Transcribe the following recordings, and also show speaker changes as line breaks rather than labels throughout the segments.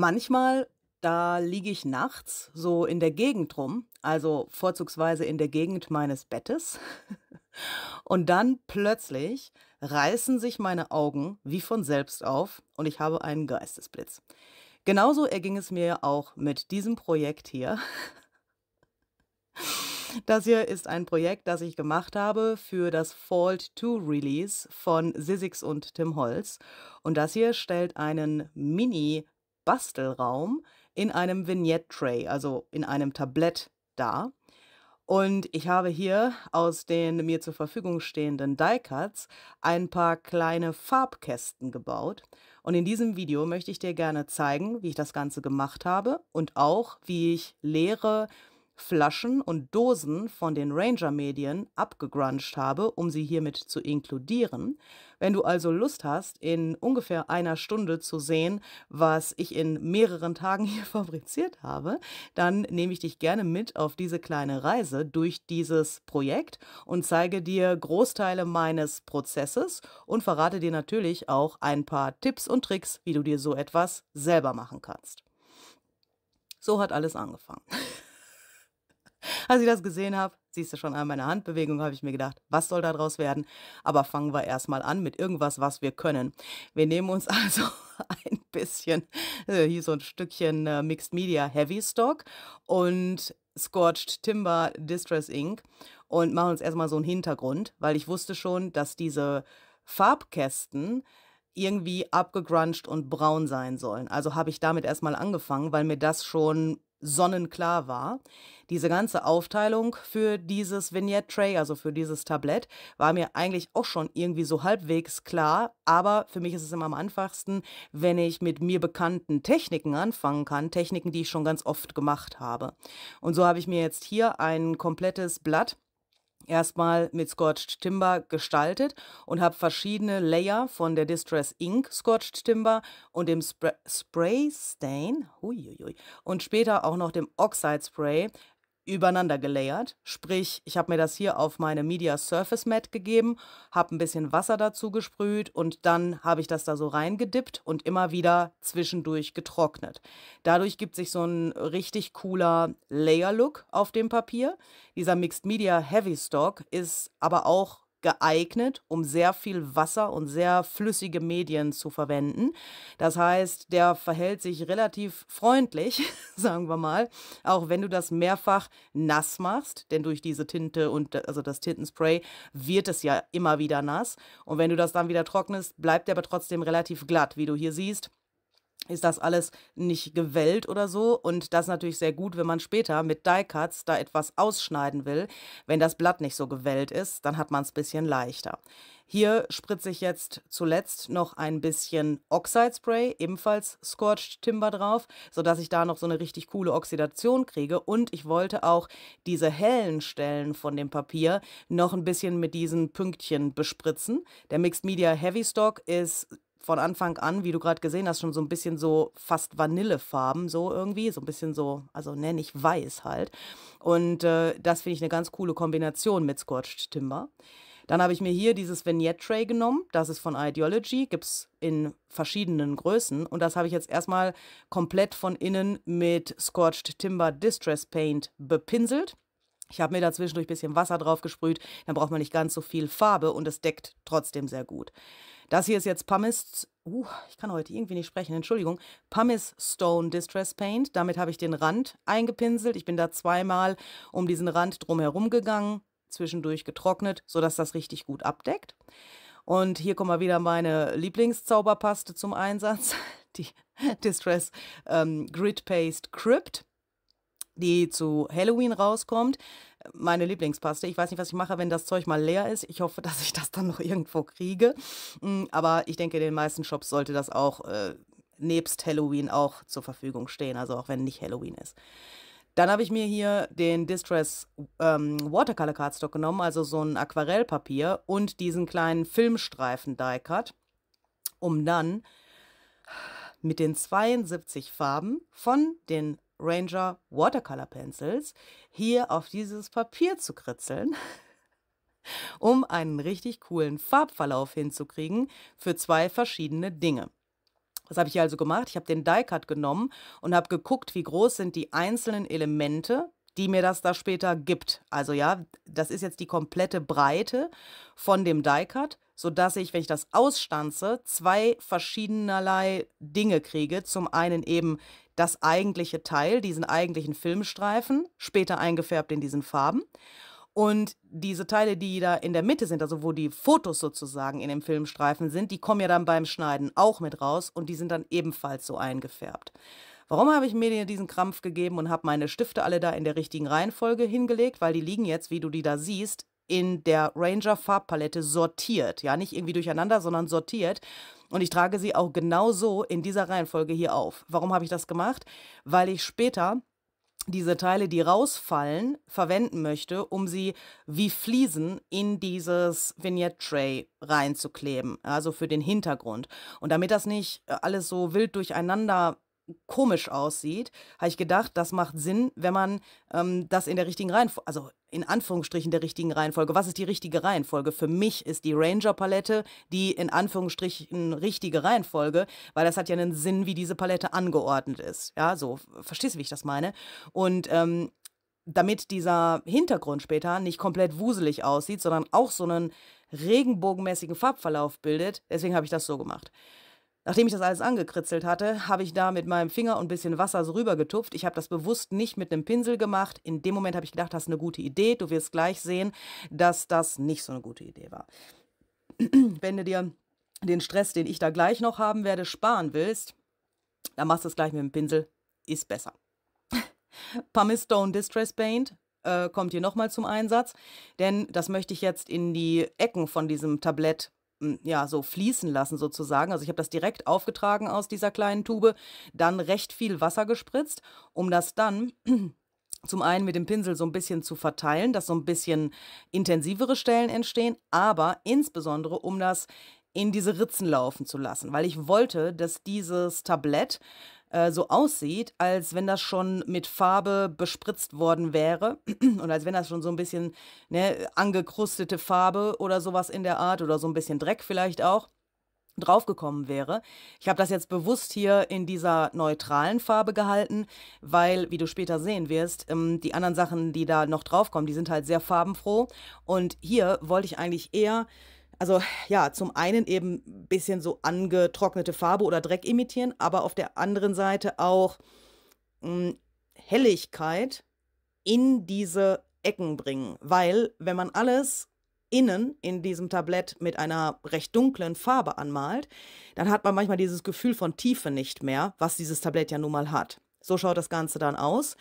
Manchmal, da liege ich nachts so in der Gegend rum, also vorzugsweise in der Gegend meines Bettes. Und dann plötzlich reißen sich meine Augen wie von selbst auf und ich habe einen Geistesblitz. Genauso erging es mir auch mit diesem Projekt hier. Das hier ist ein Projekt, das ich gemacht habe für das Fault 2 Release von Sizzix und Tim Holz. Und das hier stellt einen Mini-Bastelraum in einem Vignette-Tray, also in einem Tablett dar. Und ich habe hier aus den mir zur Verfügung stehenden Die-Cuts ein paar kleine Farbkästen gebaut. Und in diesem Video möchte ich dir gerne zeigen, wie ich das Ganze gemacht habe und auch, wie ich leere Flaschen und Dosen von den Ranger-Medien abgegruncht habe, um sie hiermit zu inkludieren. Wenn du also Lust hast, in ungefähr einer Stunde zu sehen, was ich in mehreren Tagen hier fabriziert habe, dann nehme ich dich gerne mit auf diese kleine Reise durch dieses Projekt und zeige dir Großteile meines Prozesses und verrate dir natürlich auch ein paar Tipps und Tricks, wie du dir so etwas selber machen kannst. So hat alles angefangen. Als ich das gesehen habe, siehst du schon an meiner Handbewegung, habe ich mir gedacht, was soll daraus werden? Aber fangen wir erstmal an mit irgendwas, was wir können. Wir nehmen uns also ein bisschen, äh, hier so ein Stückchen äh, Mixed Media Heavy Stock und Scorched Timber Distress Ink und machen uns erstmal so einen Hintergrund, weil ich wusste schon, dass diese Farbkästen irgendwie abgegruncht und braun sein sollen. Also habe ich damit erstmal angefangen, weil mir das schon sonnenklar war. Diese ganze Aufteilung für dieses Vignette-Tray, also für dieses Tablett, war mir eigentlich auch schon irgendwie so halbwegs klar. Aber für mich ist es immer am einfachsten, wenn ich mit mir bekannten Techniken anfangen kann. Techniken, die ich schon ganz oft gemacht habe. Und so habe ich mir jetzt hier ein komplettes Blatt erstmal mit Scorched Timber gestaltet und habe verschiedene Layer von der Distress Ink Scorched Timber und dem Spray, Spray Stain huiuiui, und später auch noch dem Oxide Spray übereinander gelayert. Sprich, ich habe mir das hier auf meine Media Surface Mat gegeben, habe ein bisschen Wasser dazu gesprüht und dann habe ich das da so reingedippt und immer wieder zwischendurch getrocknet. Dadurch gibt sich so ein richtig cooler Layer-Look auf dem Papier. Dieser Mixed Media Heavy Stock ist aber auch geeignet, um sehr viel Wasser und sehr flüssige Medien zu verwenden. Das heißt, der verhält sich relativ freundlich, sagen wir mal, auch wenn du das mehrfach nass machst, denn durch diese Tinte und also das Tintenspray wird es ja immer wieder nass und wenn du das dann wieder trocknest, bleibt er aber trotzdem relativ glatt, wie du hier siehst ist das alles nicht gewellt oder so. Und das ist natürlich sehr gut, wenn man später mit Die-Cuts da etwas ausschneiden will. Wenn das Blatt nicht so gewellt ist, dann hat man es ein bisschen leichter. Hier spritze ich jetzt zuletzt noch ein bisschen Oxide Spray, ebenfalls Scorched Timber drauf, sodass ich da noch so eine richtig coole Oxidation kriege. Und ich wollte auch diese hellen Stellen von dem Papier noch ein bisschen mit diesen Pünktchen bespritzen. Der Mixed Media Heavy Stock ist von Anfang an, wie du gerade gesehen hast, schon so ein bisschen so fast Vanillefarben, so irgendwie, so ein bisschen so, also nenne ich weiß halt. Und äh, das finde ich eine ganz coole Kombination mit Scorched Timber. Dann habe ich mir hier dieses Vignette Tray genommen. Das ist von Ideology, gibt es in verschiedenen Größen. Und das habe ich jetzt erstmal komplett von innen mit Scorched Timber Distress Paint bepinselt. Ich habe mir da zwischendurch ein bisschen Wasser drauf gesprüht, dann braucht man nicht ganz so viel Farbe und es deckt trotzdem sehr gut. Das hier ist jetzt Pumice, uh, ich kann heute irgendwie nicht sprechen, Entschuldigung, Pumice Stone Distress Paint. Damit habe ich den Rand eingepinselt. Ich bin da zweimal um diesen Rand drumherum gegangen, zwischendurch getrocknet, sodass das richtig gut abdeckt. Und hier kommt mal wieder meine Lieblingszauberpaste zum Einsatz, die Distress ähm, Grid Paste Crypt die zu Halloween rauskommt. Meine Lieblingspaste. Ich weiß nicht, was ich mache, wenn das Zeug mal leer ist. Ich hoffe, dass ich das dann noch irgendwo kriege. Mm, aber ich denke, den meisten Shops sollte das auch äh, nebst Halloween auch zur Verfügung stehen. Also auch wenn nicht Halloween ist. Dann habe ich mir hier den Distress ähm, Watercolor Cardstock genommen, also so ein Aquarellpapier und diesen kleinen Filmstreifen Die Cut, um dann mit den 72 Farben von den Ranger Watercolor Pencils hier auf dieses Papier zu kritzeln, um einen richtig coolen Farbverlauf hinzukriegen für zwei verschiedene Dinge. Was habe ich also gemacht? Ich habe den Die-Cut genommen und habe geguckt, wie groß sind die einzelnen Elemente, die mir das da später gibt. Also ja, das ist jetzt die komplette Breite von dem Die-Cut, sodass ich, wenn ich das ausstanze, zwei verschiedenerlei Dinge kriege. Zum einen eben das eigentliche Teil, diesen eigentlichen Filmstreifen, später eingefärbt in diesen Farben. Und diese Teile, die da in der Mitte sind, also wo die Fotos sozusagen in dem Filmstreifen sind, die kommen ja dann beim Schneiden auch mit raus und die sind dann ebenfalls so eingefärbt. Warum habe ich mir diesen Krampf gegeben und habe meine Stifte alle da in der richtigen Reihenfolge hingelegt? Weil die liegen jetzt, wie du die da siehst, in der Ranger Farbpalette sortiert. Ja, nicht irgendwie durcheinander, sondern sortiert. Und ich trage sie auch genau so in dieser Reihenfolge hier auf. Warum habe ich das gemacht? Weil ich später diese Teile, die rausfallen, verwenden möchte, um sie wie Fliesen in dieses Vignette-Tray reinzukleben, also für den Hintergrund. Und damit das nicht äh, alles so wild durcheinander komisch aussieht, habe ich gedacht, das macht Sinn, wenn man ähm, das in der richtigen Reihenfolge, also in Anführungsstrichen der richtigen Reihenfolge. Was ist die richtige Reihenfolge? Für mich ist die Ranger-Palette die in Anführungsstrichen richtige Reihenfolge, weil das hat ja einen Sinn, wie diese Palette angeordnet ist. Ja, so, verstehst du, wie ich das meine? Und ähm, damit dieser Hintergrund später nicht komplett wuselig aussieht, sondern auch so einen regenbogenmäßigen Farbverlauf bildet, deswegen habe ich das so gemacht. Nachdem ich das alles angekritzelt hatte, habe ich da mit meinem Finger und ein bisschen Wasser so rübergetupft. Ich habe das bewusst nicht mit einem Pinsel gemacht. In dem Moment habe ich gedacht, das ist eine gute Idee. Du wirst gleich sehen, dass das nicht so eine gute Idee war. Wenn du dir den Stress, den ich da gleich noch haben werde, sparen willst, dann machst du es gleich mit dem Pinsel. Ist besser. Pumice Stone Distress Paint äh, kommt hier nochmal zum Einsatz, denn das möchte ich jetzt in die Ecken von diesem Tablett ja, so fließen lassen sozusagen. Also ich habe das direkt aufgetragen aus dieser kleinen Tube, dann recht viel Wasser gespritzt, um das dann zum einen mit dem Pinsel so ein bisschen zu verteilen, dass so ein bisschen intensivere Stellen entstehen, aber insbesondere um das in diese Ritzen laufen zu lassen, weil ich wollte, dass dieses Tablett äh, so aussieht, als wenn das schon mit Farbe bespritzt worden wäre und als wenn das schon so ein bisschen ne, angekrustete Farbe oder sowas in der Art oder so ein bisschen Dreck vielleicht auch draufgekommen wäre. Ich habe das jetzt bewusst hier in dieser neutralen Farbe gehalten, weil, wie du später sehen wirst, ähm, die anderen Sachen, die da noch draufkommen, die sind halt sehr farbenfroh. Und hier wollte ich eigentlich eher also ja, zum einen eben ein bisschen so angetrocknete Farbe oder Dreck imitieren, aber auf der anderen Seite auch mh, hm, Helligkeit in diese Ecken bringen. Weil, wenn man alles innen in diesem Tablett mit einer recht dunklen Farbe anmalt, dann hat man manchmal dieses Gefühl von Tiefe nicht mehr, was dieses Tablett ja nun mal hat. So schaut das Ganze dann aus.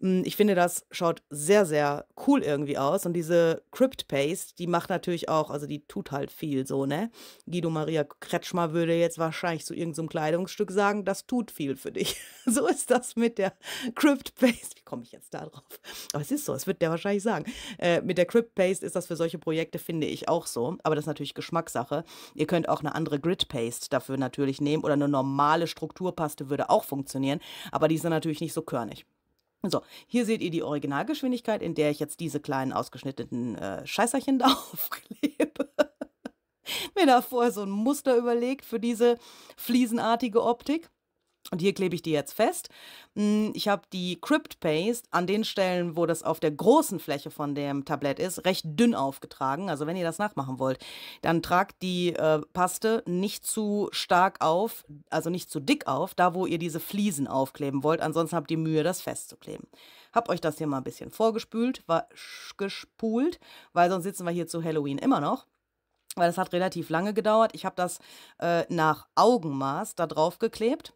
Hm, ich finde, das schaut sehr, sehr cool irgendwie aus. Und diese Crypt Paste, die macht natürlich auch, also die tut halt viel so, ne? Guido Maria Kretschmer würde jetzt wahrscheinlich zu irgendeinem so Kleidungsstück sagen, das tut viel für dich. so ist das mit der Crypt Paste. Wie komme ich jetzt da drauf? Aber es ist so, es wird der wahrscheinlich sagen. Äh, mit der Crypt Paste ist das für solche Projekte, finde ich, auch so. Aber das ist natürlich Geschmackssache. Ihr könnt auch eine andere Grid Paste dafür natürlich nehmen oder eine normale Strukturpaste würde auch funktionieren. Aber die sind natürlich nicht so körnig. So, hier seht ihr die Originalgeschwindigkeit, in der ich jetzt diese kleinen ausgeschnittenen äh, Scheißerchen da aufklebe. Mir da vorher so ein Muster überlegt für diese fliesenartige Optik. Und hier klebe ich die jetzt fest. Hm, ich habe die Crypt Paste an den Stellen, wo das auf der großen Fläche von dem Tablett ist, recht dünn aufgetragen. Also wenn ihr das nachmachen wollt, dann tragt die äh, Paste nicht zu stark auf, also nicht zu dick auf, da wo ihr diese Fliesen aufkleben wollt. Ansonsten habt ihr Mühe, das festzukleben. Hab euch das hier mal ein bisschen vorgespült, war, gespult, weil sonst sitzen wir hier zu Halloween immer noch weil es hat relativ lange gedauert. Ich habe das äh, nach Augenmaß da drauf geklebt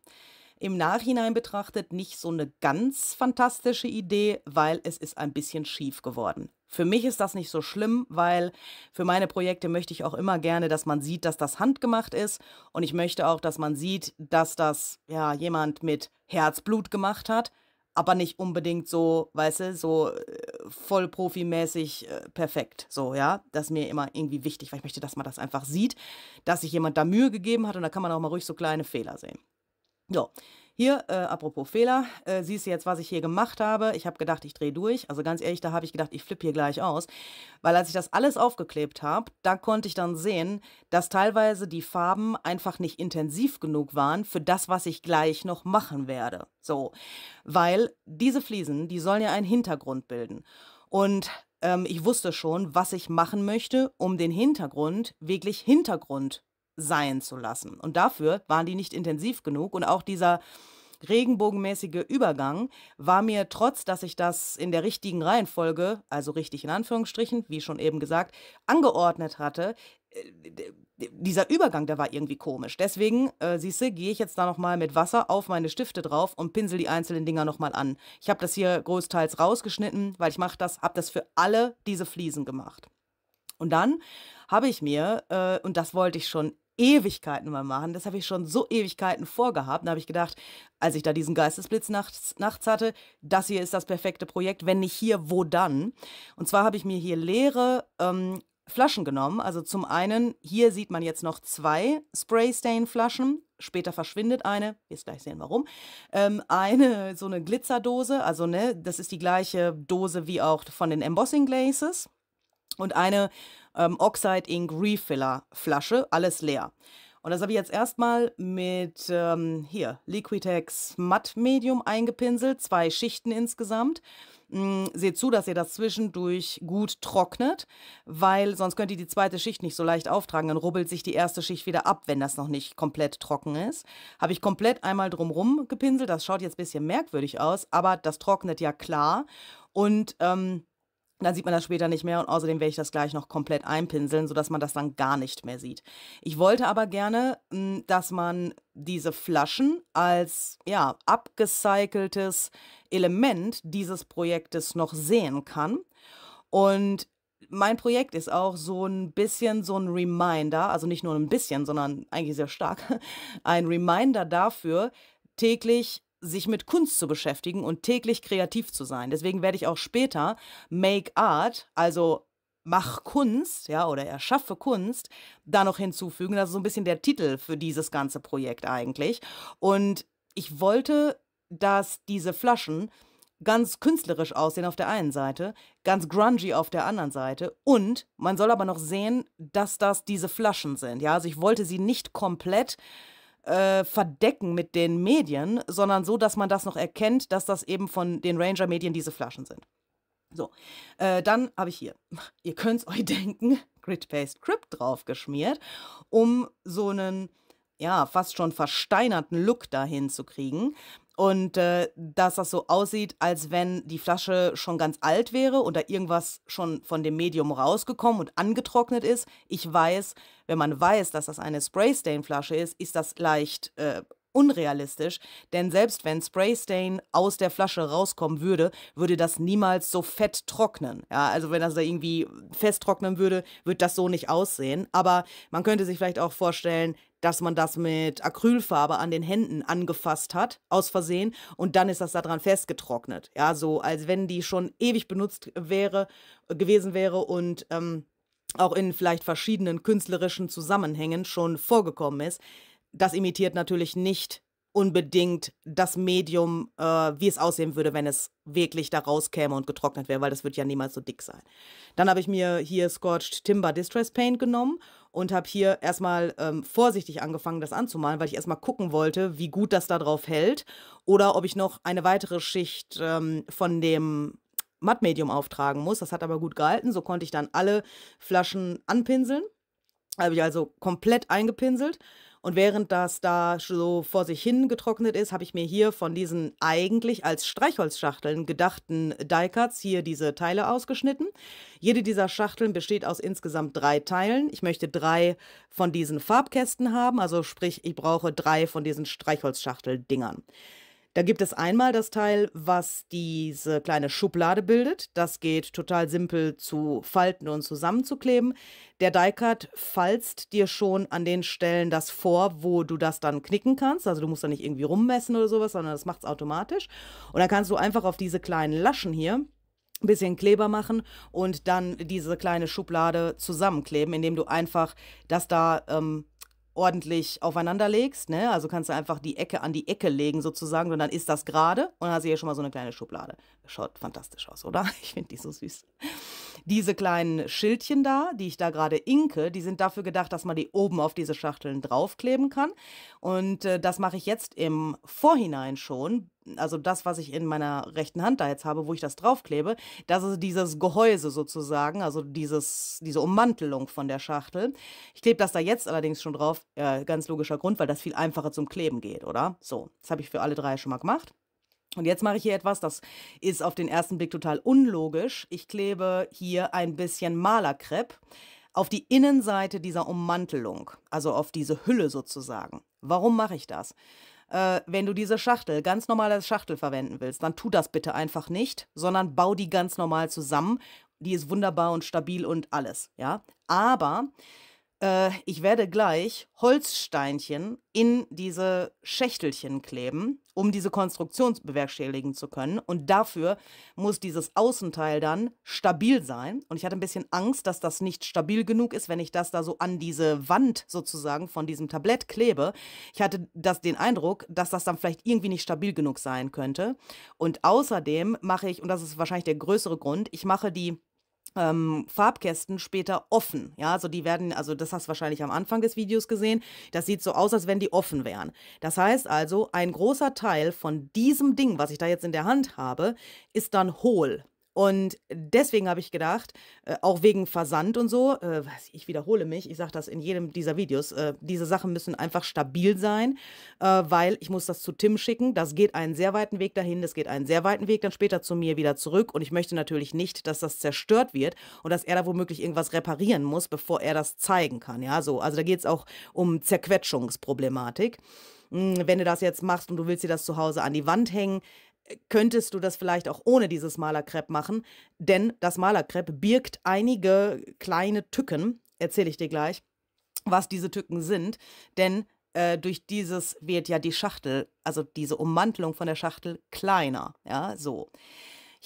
im Nachhinein betrachtet nicht so eine ganz fantastische Idee, weil es ist ein bisschen schief geworden. Für mich ist das nicht so schlimm, weil für meine Projekte möchte ich auch immer gerne, dass man sieht, dass das handgemacht ist und ich möchte auch, dass man sieht, dass das ja jemand mit Herzblut gemacht hat, aber nicht unbedingt so, weißt du, so äh, voll profimäßig äh, perfekt. So, ja, das ist mir immer irgendwie wichtig, weil ich möchte, dass man das einfach sieht, dass sich jemand da Mühe gegeben hat und da kann man auch mal ruhig so kleine Fehler sehen. So, Hier, äh, apropos Fehler, äh, siehst du jetzt, was ich hier gemacht habe? Ich habe gedacht, ich drehe durch. Also ganz ehrlich, da habe ich gedacht, ich flippe hier gleich aus. Weil als ich das alles aufgeklebt habe, da konnte ich dann sehen, dass teilweise die Farben einfach nicht intensiv genug waren für das, was ich gleich noch machen werde. So, weil diese Fliesen, die sollen ja einen Hintergrund bilden. Und ähm, ich wusste schon, was ich machen möchte, um den Hintergrund wirklich Hintergrund sein zu lassen. Und dafür waren die nicht intensiv genug und auch dieser regenbogenmäßige Übergang war mir, trotz dass ich das in der richtigen Reihenfolge, also richtig in Anführungsstrichen, wie schon eben gesagt, angeordnet hatte, äh, dieser Übergang, der war irgendwie komisch. Deswegen, äh, siehst du, gehe ich jetzt da nochmal mit Wasser auf meine Stifte drauf und pinsel die einzelnen Dinger nochmal an. Ich habe das hier großteils rausgeschnitten, weil ich mache das, habe das für alle diese Fliesen gemacht. Und dann habe ich mir, äh, und das wollte ich schon Ewigkeiten mal machen. Das habe ich schon so Ewigkeiten vorgehabt. Da habe ich gedacht, als ich da diesen Geistesblitz nachts, nachts hatte, das hier ist das perfekte Projekt. Wenn nicht hier, wo dann? Und zwar habe ich mir hier leere ähm, Flaschen genommen. Also zum einen, hier sieht man jetzt noch zwei Spray-Stain-Flaschen. Später verschwindet eine, jetzt gleich sehen warum. Ähm, eine, so eine Glitzerdose, also ne, das ist die gleiche Dose wie auch von den Embossing Glazes. Und eine ähm, Oxide Ink Refiller Flasche, alles leer. Und das habe ich jetzt erstmal mit ähm, hier Liquitex Matt Medium eingepinselt, zwei Schichten insgesamt. Mm, seht zu, dass ihr das zwischendurch gut trocknet, weil sonst könnt ihr die zweite Schicht nicht so leicht auftragen. Dann rubbelt sich die erste Schicht wieder ab, wenn das noch nicht komplett trocken ist. Habe ich komplett einmal drumrum gepinselt. Das schaut jetzt ein bisschen merkwürdig aus, aber das trocknet ja klar. Und ähm, dann sieht man das später nicht mehr und außerdem werde ich das gleich noch komplett einpinseln, sodass man das dann gar nicht mehr sieht. Ich wollte aber gerne, hm, dass man diese Flaschen als ja, abgecyceltes Element dieses Projektes noch sehen kann. Und mein Projekt ist auch so ein bisschen so ein Reminder, also nicht nur ein bisschen, sondern eigentlich sehr stark, ein Reminder dafür, täglich sich mit Kunst zu beschäftigen und täglich kreativ zu sein. Deswegen werde ich auch später Make Art, also mach Kunst, ja, oder erschaffe Kunst, da noch hinzufügen. Das ist so ein bisschen der Titel für dieses ganze Projekt eigentlich. Und ich wollte, dass diese Flaschen ganz künstlerisch aussehen auf der einen Seite, ganz grungy auf der anderen Seite und man soll aber noch sehen, dass das diese Flaschen sind. Ja, also ich wollte sie nicht komplett äh, verdecken mit den Medien, sondern so, dass man das noch erkennt, dass das eben von den Ranger-Medien diese Flaschen sind. So, äh, dann habe ich hier, ihr könnt es euch denken, Grid Paste Crypt draufgeschmiert, um so einen, ja, fast schon versteinerten Look dahin zu kriegen. Und äh, dass das so aussieht, als wenn die Flasche schon ganz alt wäre und da irgendwas schon von dem Medium rausgekommen und angetrocknet ist. Ich weiß, wenn man weiß, dass das eine Spraystain-Flasche ist, ist das leicht äh, unrealistisch, denn selbst wenn Spraystain aus der Flasche rauskommen würde, würde das niemals so fett trocknen. Ja, also wenn das da irgendwie fest trocknen würde, würde das so nicht aussehen. Aber man könnte sich vielleicht auch vorstellen, dass man das mit Acrylfarbe an den Händen angefasst hat, aus Versehen, und dann ist das daran festgetrocknet. Ja, so als wenn die schon ewig benutzt wäre, gewesen wäre und ähm, auch in vielleicht verschiedenen künstlerischen Zusammenhängen schon vorgekommen ist. Das imitiert natürlich nicht unbedingt das Medium, äh, wie es aussehen würde, wenn es wirklich da rauskäme und getrocknet wäre, weil das wird ja niemals so dick sein. Dann habe ich mir hier Scorched Timber Distress Paint genommen und habe hier erstmal ähm, vorsichtig angefangen, das anzumalen, weil ich erstmal gucken wollte, wie gut das da drauf hält oder ob ich noch eine weitere Schicht ähm, von dem Mattmedium auftragen muss. Das hat aber gut gehalten, so konnte ich dann alle Flaschen anpinseln. Habe ich also komplett eingepinselt und während das da so vor sich hin getrocknet ist, habe ich mir hier von diesen eigentlich als Streichholzschachteln gedachten Die-Cuts hier diese Teile ausgeschnitten. Jede dieser Schachteln besteht aus insgesamt drei Teilen. Ich möchte drei von diesen Farbkästen haben, also sprich, ich brauche drei von diesen Streichholzschachtel-Dingern. Da gibt es einmal das Teil, was diese kleine Schublade bildet. Das geht total simpel zu falten und zusammenzukleben. Der Die-Cut falzt dir schon an den Stellen das vor, wo du das dann knicken kannst. Also du musst da nicht irgendwie rummessen oder sowas, sondern das macht es automatisch. Und dann kannst du einfach auf diese kleinen Laschen hier ein bisschen Kleber machen und dann diese kleine Schublade zusammenkleben, indem du einfach das da ähm, ordentlich aufeinander legst, ne? Also kannst du einfach die Ecke an die Ecke legen sozusagen und dann ist das gerade und dann hast du hier schon mal so eine kleine Schublade. Schaut fantastisch aus, oder? Ich finde die so süß. Diese kleinen Schildchen da, die ich da gerade inke, die sind dafür gedacht, dass man die oben auf diese Schachteln draufkleben kann. Und äh, das mache ich jetzt im Vorhinein schon. Also das, was ich in meiner rechten Hand da jetzt habe, wo ich das draufklebe, das ist dieses Gehäuse sozusagen, also dieses, diese Ummantelung von der Schachtel. Ich klebe das da jetzt allerdings schon drauf, äh, ganz logischer Grund, weil das viel einfacher zum Kleben geht, oder? So, das habe ich für alle drei schon mal gemacht. Und jetzt mache ich hier etwas, das ist auf den ersten Blick total unlogisch. Ich klebe hier ein bisschen Malerkrepp auf die Innenseite dieser Ummantelung, also auf diese Hülle sozusagen. Warum mache ich das? Äh, wenn du diese Schachtel ganz normal als Schachtel verwenden willst, dann tu das bitte einfach nicht, sondern bau die ganz normal zusammen. Die ist wunderbar und stabil und alles, ja. Aber äh, ich werde gleich Holzsteinchen in diese Schächtelchen kleben, um diese Konstruktion bewerkstelligen zu können. Und dafür muss dieses Außenteil dann stabil sein. Und ich hatte ein bisschen Angst, dass das nicht stabil genug ist, wenn ich das da so an diese Wand sozusagen von diesem Tablett klebe. Ich hatte das, den Eindruck, dass das dann vielleicht irgendwie nicht stabil genug sein könnte. Und außerdem mache ich, und das ist wahrscheinlich der größere Grund, ich mache die ähm, Farbkästen später offen. Ja, also die werden, also das hast du wahrscheinlich am Anfang des Videos gesehen. Das sieht so aus, als wenn die offen wären. Das heißt also, ein großer Teil von diesem Ding, was ich da jetzt in der Hand habe, ist dann hohl. Und deswegen habe ich gedacht, äh, auch wegen Versand und so, äh, ich wiederhole mich, ich sage das in jedem dieser Videos, äh, diese Sachen müssen einfach stabil sein, weil ich muss das zu Tim schicken. Das geht einen sehr weiten Weg dahin, das geht einen sehr weiten Weg dann später zu mir wieder zurück. Und ich möchte natürlich nicht, dass das zerstört wird und dass er da womöglich irgendwas reparieren muss, bevor er das zeigen kann. Ja, so. Also da geht es auch um Zerquetschungsproblematik hm, wenn du das jetzt machst und du willst dir das zu Hause an die Wand hängen, könntest du das vielleicht auch ohne dieses Malerkrepp machen, denn das Malerkrepp birgt einige kleine Tücken, erzähle ich dir gleich, was diese Tücken sind, denn äh, durch dieses wird ja die Schachtel, also diese Ummantelung von der Schachtel kleiner, ja, so.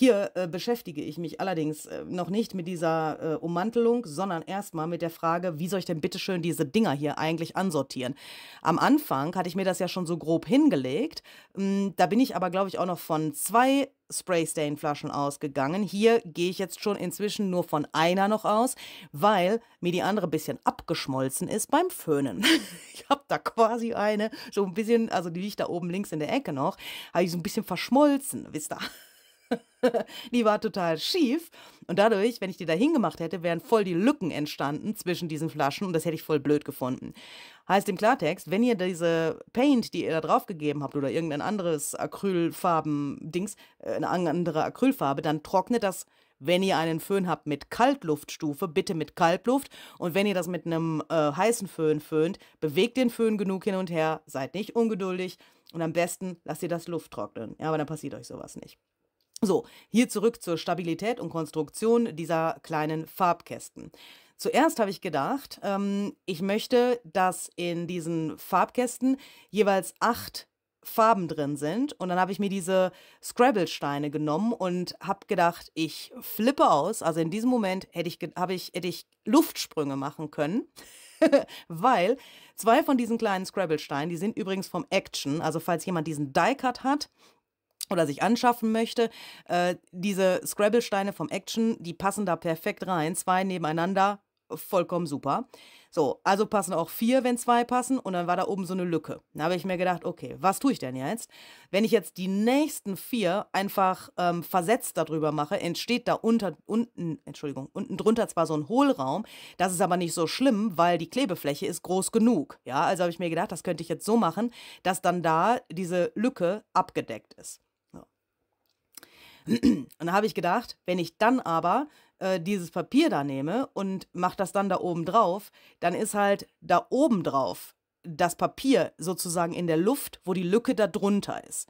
Hier äh, beschäftige ich mich allerdings äh, noch nicht mit dieser äh, Ummantelung, sondern erstmal mit der Frage, wie soll ich denn bitteschön diese Dinger hier eigentlich ansortieren? Am Anfang hatte ich mir das ja schon so grob hingelegt. Ähm, da bin ich aber, glaube ich, auch noch von zwei Spraystain-Flaschen ausgegangen. Hier gehe ich jetzt schon inzwischen nur von einer noch aus, weil mir die andere ein bisschen abgeschmolzen ist beim Föhnen. ich habe da quasi eine, so ein bisschen, also die liegt da oben links in der Ecke noch, habe ich so ein bisschen verschmolzen, wisst ihr. die war total schief. Und dadurch, wenn ich die da hingemacht hätte, wären voll die Lücken entstanden zwischen diesen Flaschen und das hätte ich voll blöd gefunden. Heißt im Klartext, wenn ihr diese Paint, die ihr da drauf gegeben habt oder irgendein anderes Acrylfarben-Dings, äh, eine andere Acrylfarbe, dann trocknet das wenn ihr einen Föhn habt mit Kaltluftstufe, bitte mit Kaltluft. Und wenn ihr das mit einem äh, heißen Föhn föhnt, bewegt den Föhn genug hin und her, seid nicht ungeduldig und am besten lasst ihr das Luft trocknen. Ja, aber dann passiert euch sowas nicht. So, hier zurück zur Stabilität und Konstruktion dieser kleinen Farbkästen. Zuerst habe ich gedacht, ähm, ich möchte, dass in diesen Farbkästen jeweils acht Farben drin sind. Und dann habe ich mir diese Scrabble-Steine genommen und habe gedacht, ich flippe aus. Also in diesem Moment hätte ich, ich, hätte ich Luftsprünge machen können. Weil zwei von diesen kleinen Scrabble-Steinen, die sind übrigens vom Action. Also falls jemand diesen Die-Cut hat, oder sich anschaffen möchte. Äh, diese Scrabble-Steine vom Action, die passen da perfekt rein. Zwei nebeneinander, vollkommen super. So, also passen auch vier, wenn zwei passen. Und dann war da oben so eine Lücke. Da habe ich mir gedacht, okay, was tue ich denn jetzt? Wenn ich jetzt die nächsten vier einfach ähm, versetzt darüber mache, entsteht da unter, unten, Entschuldigung, unten drunter zwar so ein Hohlraum. Das ist aber nicht so schlimm, weil die Klebefläche ist groß genug. Ja, also habe ich mir gedacht, das könnte ich jetzt so machen, dass dann da diese Lücke abgedeckt ist. Und da habe ich gedacht, wenn ich dann aber äh, dieses Papier da nehme und mache das dann da oben drauf, dann ist halt da oben drauf das Papier sozusagen in der Luft, wo die Lücke da drunter ist.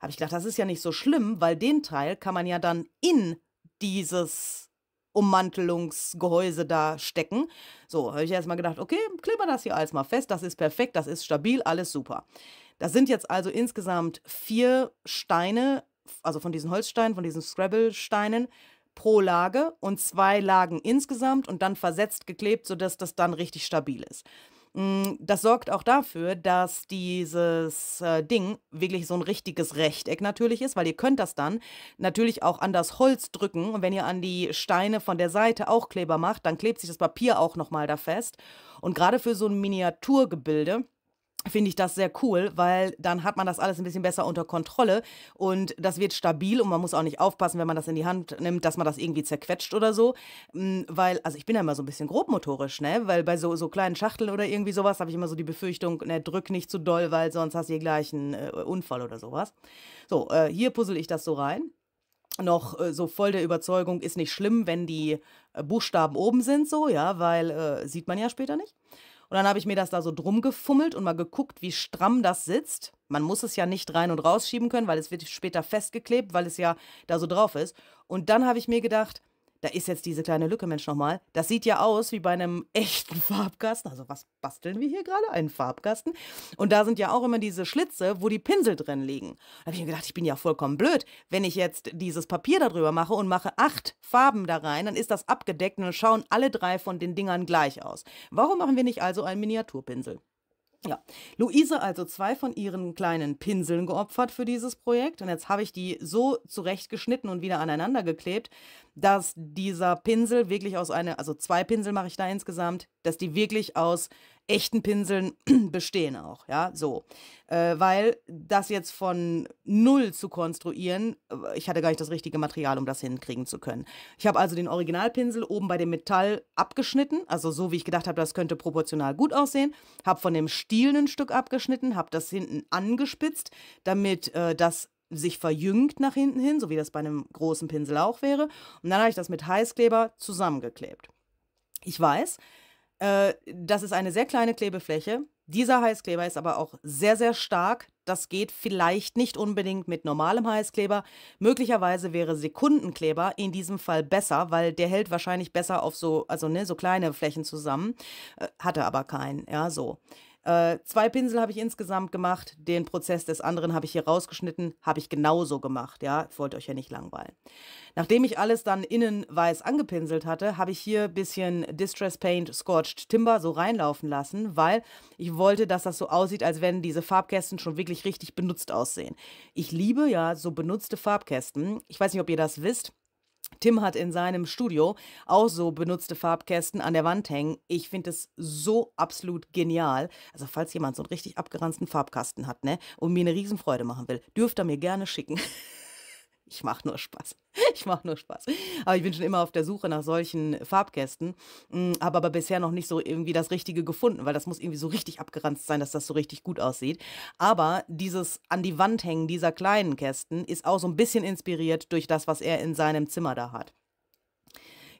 Habe ich gedacht, das ist ja nicht so schlimm, weil den Teil kann man ja dann in dieses Ummantelungsgehäuse da stecken. So, habe ich erstmal gedacht, okay, kleben das hier alles mal fest, das ist perfekt, das ist stabil, alles super. Das sind jetzt also insgesamt vier Steine also von diesen Holzsteinen, von diesen Scrabble-Steinen pro Lage und zwei Lagen insgesamt und dann versetzt geklebt, sodass das dann richtig stabil ist. Hm, das sorgt auch dafür, dass dieses, äh, Ding wirklich so ein richtiges Rechteck natürlich ist, weil ihr könnt das dann natürlich auch an das Holz drücken und wenn ihr an die Steine von der Seite auch Kleber macht, dann klebt sich das Papier auch noch mal da fest. Und gerade für so ein Miniaturgebilde finde ich das sehr cool, weil dann hat man das alles ein bisschen besser unter Kontrolle und das wird stabil und man muss auch nicht aufpassen, wenn man das in die Hand nimmt, dass man das irgendwie zerquetscht oder so, mm, weil, also ich bin ja immer so ein bisschen grobmotorisch, ne, weil bei so, so kleinen Schachteln oder irgendwie sowas habe ich immer so die Befürchtung, ne, drück nicht zu doll, weil sonst hast du hier gleich einen äh, Unfall oder sowas. So, äh, hier puzzle ich das so rein noch äh, so voll der Überzeugung, ist nicht schlimm, wenn die äh, Buchstaben oben sind, so, ja, weil äh, sieht man ja später nicht. Und dann habe ich mir das da so drum gefummelt und mal geguckt, wie stramm das sitzt. Man muss es ja nicht rein und rausschieben können, weil es wird später festgeklebt, weil es ja da so drauf ist. Und dann habe ich mir gedacht, da ist jetzt diese kleine Lücke, Mensch, nochmal. Das sieht ja aus wie bei einem echten Farbkasten. Also, was basteln wir hier gerade? Einen Farbkasten. Und da sind ja auch immer diese Schlitze, wo die Pinsel drin liegen. Da habe ich mir gedacht, ich bin ja vollkommen blöd. Wenn ich jetzt dieses Papier darüber mache und mache acht Farben da rein, dann ist das abgedeckt und dann schauen alle drei von den Dingern gleich aus. Warum machen wir nicht also einen Miniaturpinsel? Ja, Luise also zwei von ihren kleinen Pinseln geopfert für dieses Projekt. Und jetzt habe ich die so zurechtgeschnitten und wieder aneinander geklebt, dass dieser Pinsel wirklich aus einer, also zwei Pinsel mache ich da insgesamt, dass die wirklich aus echten Pinseln bestehen auch, ja, so. Äh, weil das jetzt von null zu konstruieren, äh, ich hatte gar nicht das richtige Material, um das hinkriegen zu können. Ich habe also den Originalpinsel oben bei dem Metall abgeschnitten, also so wie ich gedacht habe, das könnte proportional gut aussehen, habe von dem Stiel ein Stück abgeschnitten, habe das hinten angespitzt, damit äh, das sich verjüngt nach hinten hin, so wie das bei einem großen Pinsel auch wäre. Und dann habe ich das mit Heißkleber zusammengeklebt. Ich weiß, äh, das ist eine sehr kleine Klebefläche. Dieser Heißkleber ist aber auch sehr, sehr stark. Das geht vielleicht nicht unbedingt mit normalem Heißkleber. Möglicherweise wäre Sekundenkleber in diesem Fall besser, weil der hält wahrscheinlich besser auf so, also ne, so kleine Flächen zusammen. Äh, hatte aber keinen, ja, so. Äh, zwei Pinsel habe ich insgesamt gemacht. Den Prozess des anderen habe ich hier rausgeschnitten. Habe ich genauso gemacht. Ja, ich wollte euch ja nicht langweilen. Nachdem ich alles dann innen weiß angepinselt hatte, habe ich hier ein bisschen Distress Paint Scorched Timber so reinlaufen lassen, weil ich wollte, dass das so aussieht, als wenn diese Farbkästen schon wirklich richtig benutzt aussehen. Ich liebe ja so benutzte Farbkästen. Ich weiß nicht, ob ihr das wisst. Tim hat in seinem Studio auch so benutzte Farbkästen an der Wand hängen. Ich finde es so absolut genial. Also falls jemand so einen richtig abgeranzten Farbkasten hat, ne, und mir eine Riesenfreude machen will, dürft ihr mir gerne schicken. Ich mache nur Spaß. Ich mache nur Spaß. Aber ich bin schon immer auf der Suche nach solchen Farbkästen, hm, habe aber bisher noch nicht so irgendwie das Richtige gefunden, weil das muss irgendwie so richtig abgeranzt sein, dass das so richtig gut aussieht. Aber dieses an die Wand hängen dieser kleinen Kästen ist auch so ein bisschen inspiriert durch das, was er in seinem Zimmer da hat.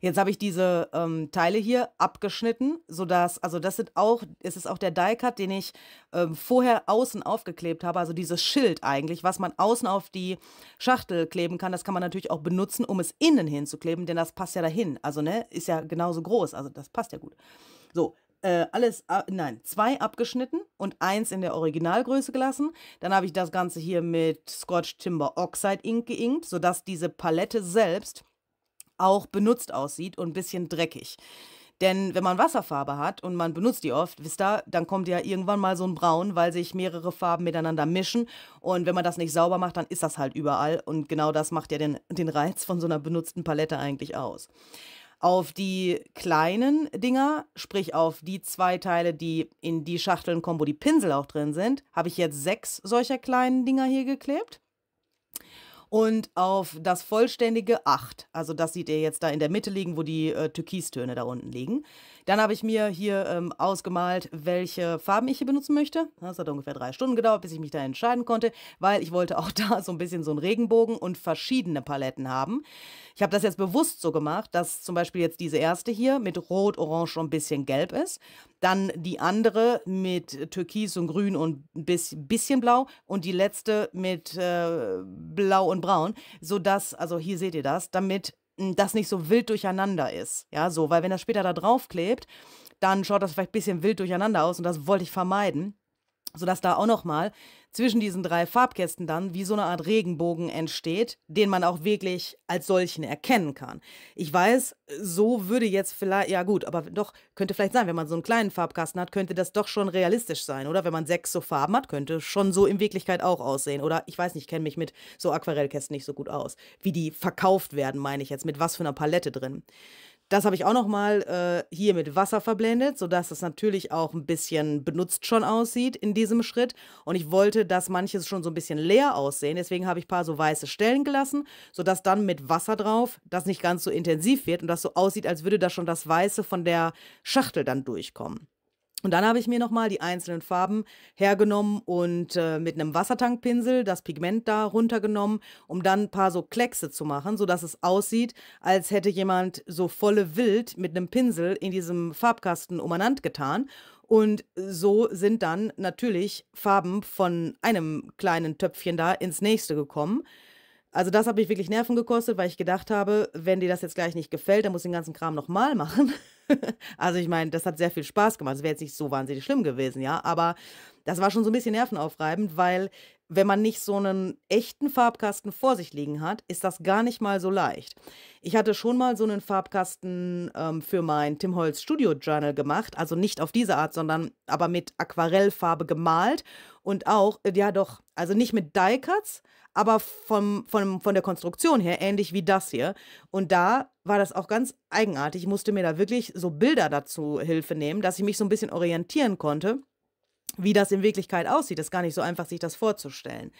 Jetzt habe ich diese ähm, Teile hier abgeschnitten, sodass, also das sind auch, es ist auch der Die-Cut, den ich ähm, vorher außen aufgeklebt habe, also dieses Schild eigentlich, was man außen auf die Schachtel kleben kann, das kann man natürlich auch benutzen, um es innen hinzukleben, denn das passt ja dahin. Also, ne, ist ja genauso groß, also das passt ja gut. So, äh, alles, äh, nein, zwei abgeschnitten und eins in der Originalgröße gelassen. Dann habe ich das Ganze hier mit Scotch Timber Oxide Ink geinkt, sodass diese Palette selbst auch benutzt aussieht und ein bisschen dreckig. Denn wenn man Wasserfarbe hat und man benutzt die oft, wisst ihr, dann kommt ja irgendwann mal so ein Braun, weil sich mehrere Farben miteinander mischen. Und wenn man das nicht sauber macht, dann ist das halt überall. Und genau das macht ja den, den Reiz von so einer benutzten Palette eigentlich aus. Auf die kleinen Dinger, sprich auf die zwei Teile, die in die Schachteln kommen, wo die Pinsel auch drin sind, habe ich jetzt sechs solcher kleinen Dinger hier geklebt und auf das vollständige 8. Also das seht ihr jetzt da in der Mitte liegen, wo die äh, Türkistöne da unten liegen. Dann habe ich mir hier ähm, ausgemalt, welche Farben ich hier benutzen möchte. Das hat ungefähr drei Stunden gedauert, bis ich mich da entscheiden konnte, weil ich wollte auch da so ein bisschen so einen Regenbogen und verschiedene Paletten haben. Ich habe das jetzt bewusst so gemacht, dass zum Beispiel jetzt diese erste hier mit Rot, Orange und ein bisschen Gelb ist. Dann die andere mit Türkis und Grün und ein bisschen Blau. Und die letzte mit äh, Blau und Braun. Sodass, also hier seht ihr das, damit das nicht so wild durcheinander ist. Ja, so, weil wenn das später da drauf klebt, dann schaut das vielleicht ein bisschen wild durcheinander aus und das wollte ich vermeiden, sodass da auch nochmal zwischen diesen drei Farbkästen dann wie so eine Art Regenbogen entsteht, den man auch wirklich als solchen erkennen kann. Ich weiß, so würde jetzt vielleicht, ja gut, aber doch, könnte vielleicht sein, wenn man so einen kleinen Farbkasten hat, könnte das doch schon realistisch sein, oder? Wenn man sechs so Farben hat, könnte schon so in Wirklichkeit auch aussehen. Oder ich weiß nicht, kenne mich mit so Aquarellkästen nicht so gut aus. Wie die verkauft werden, meine ich jetzt, mit was für einer Palette drin. Das habe ich auch noch mal äh, hier mit Wasser verblendet, sodass es natürlich auch ein bisschen benutzt schon aussieht in diesem Schritt. Und ich wollte, dass manches schon so ein bisschen leer aussehen. Deswegen habe ich ein paar so weiße Stellen gelassen, sodass dann mit Wasser drauf das nicht ganz so intensiv wird und das so aussieht, als würde da schon das Weiße von der Schachtel dann durchkommen. Und dann habe ich mir nochmal die einzelnen Farben hergenommen und äh, mit einem Wassertankpinsel das Pigment da runtergenommen, um dann ein paar so Kleckse zu machen, sodass es aussieht, als hätte jemand so volle Wild mit einem Pinsel in diesem Farbkasten umeinander getan. Und so sind dann natürlich Farben von einem kleinen Töpfchen da ins nächste gekommen. Also das habe ich wirklich Nerven gekostet, weil ich gedacht habe, wenn dir das jetzt gleich nicht gefällt, dann muss ich den ganzen Kram nochmal machen. also ich meine, das hat sehr viel Spaß gemacht. Es wäre jetzt nicht so wahnsinnig schlimm gewesen, ja. Aber das war schon so ein bisschen nervenaufreibend, weil wenn man nicht so einen echten Farbkasten vor sich liegen hat, ist das gar nicht mal so leicht. Ich hatte schon mal so einen Farbkasten ähm, für mein Tim Holz Studio Journal gemacht, also nicht auf diese Art, sondern aber mit Aquarellfarbe gemalt und auch, äh, ja doch, also nicht mit Die-Cuts, aber vom, vom, von der Konstruktion her ähnlich wie das hier. Und da war das auch ganz eigenartig. Ich musste mir da wirklich so Bilder dazu Hilfe nehmen, dass ich mich so ein bisschen orientieren konnte, wie das in Wirklichkeit aussieht. Das ist gar nicht so einfach, sich das vorzustellen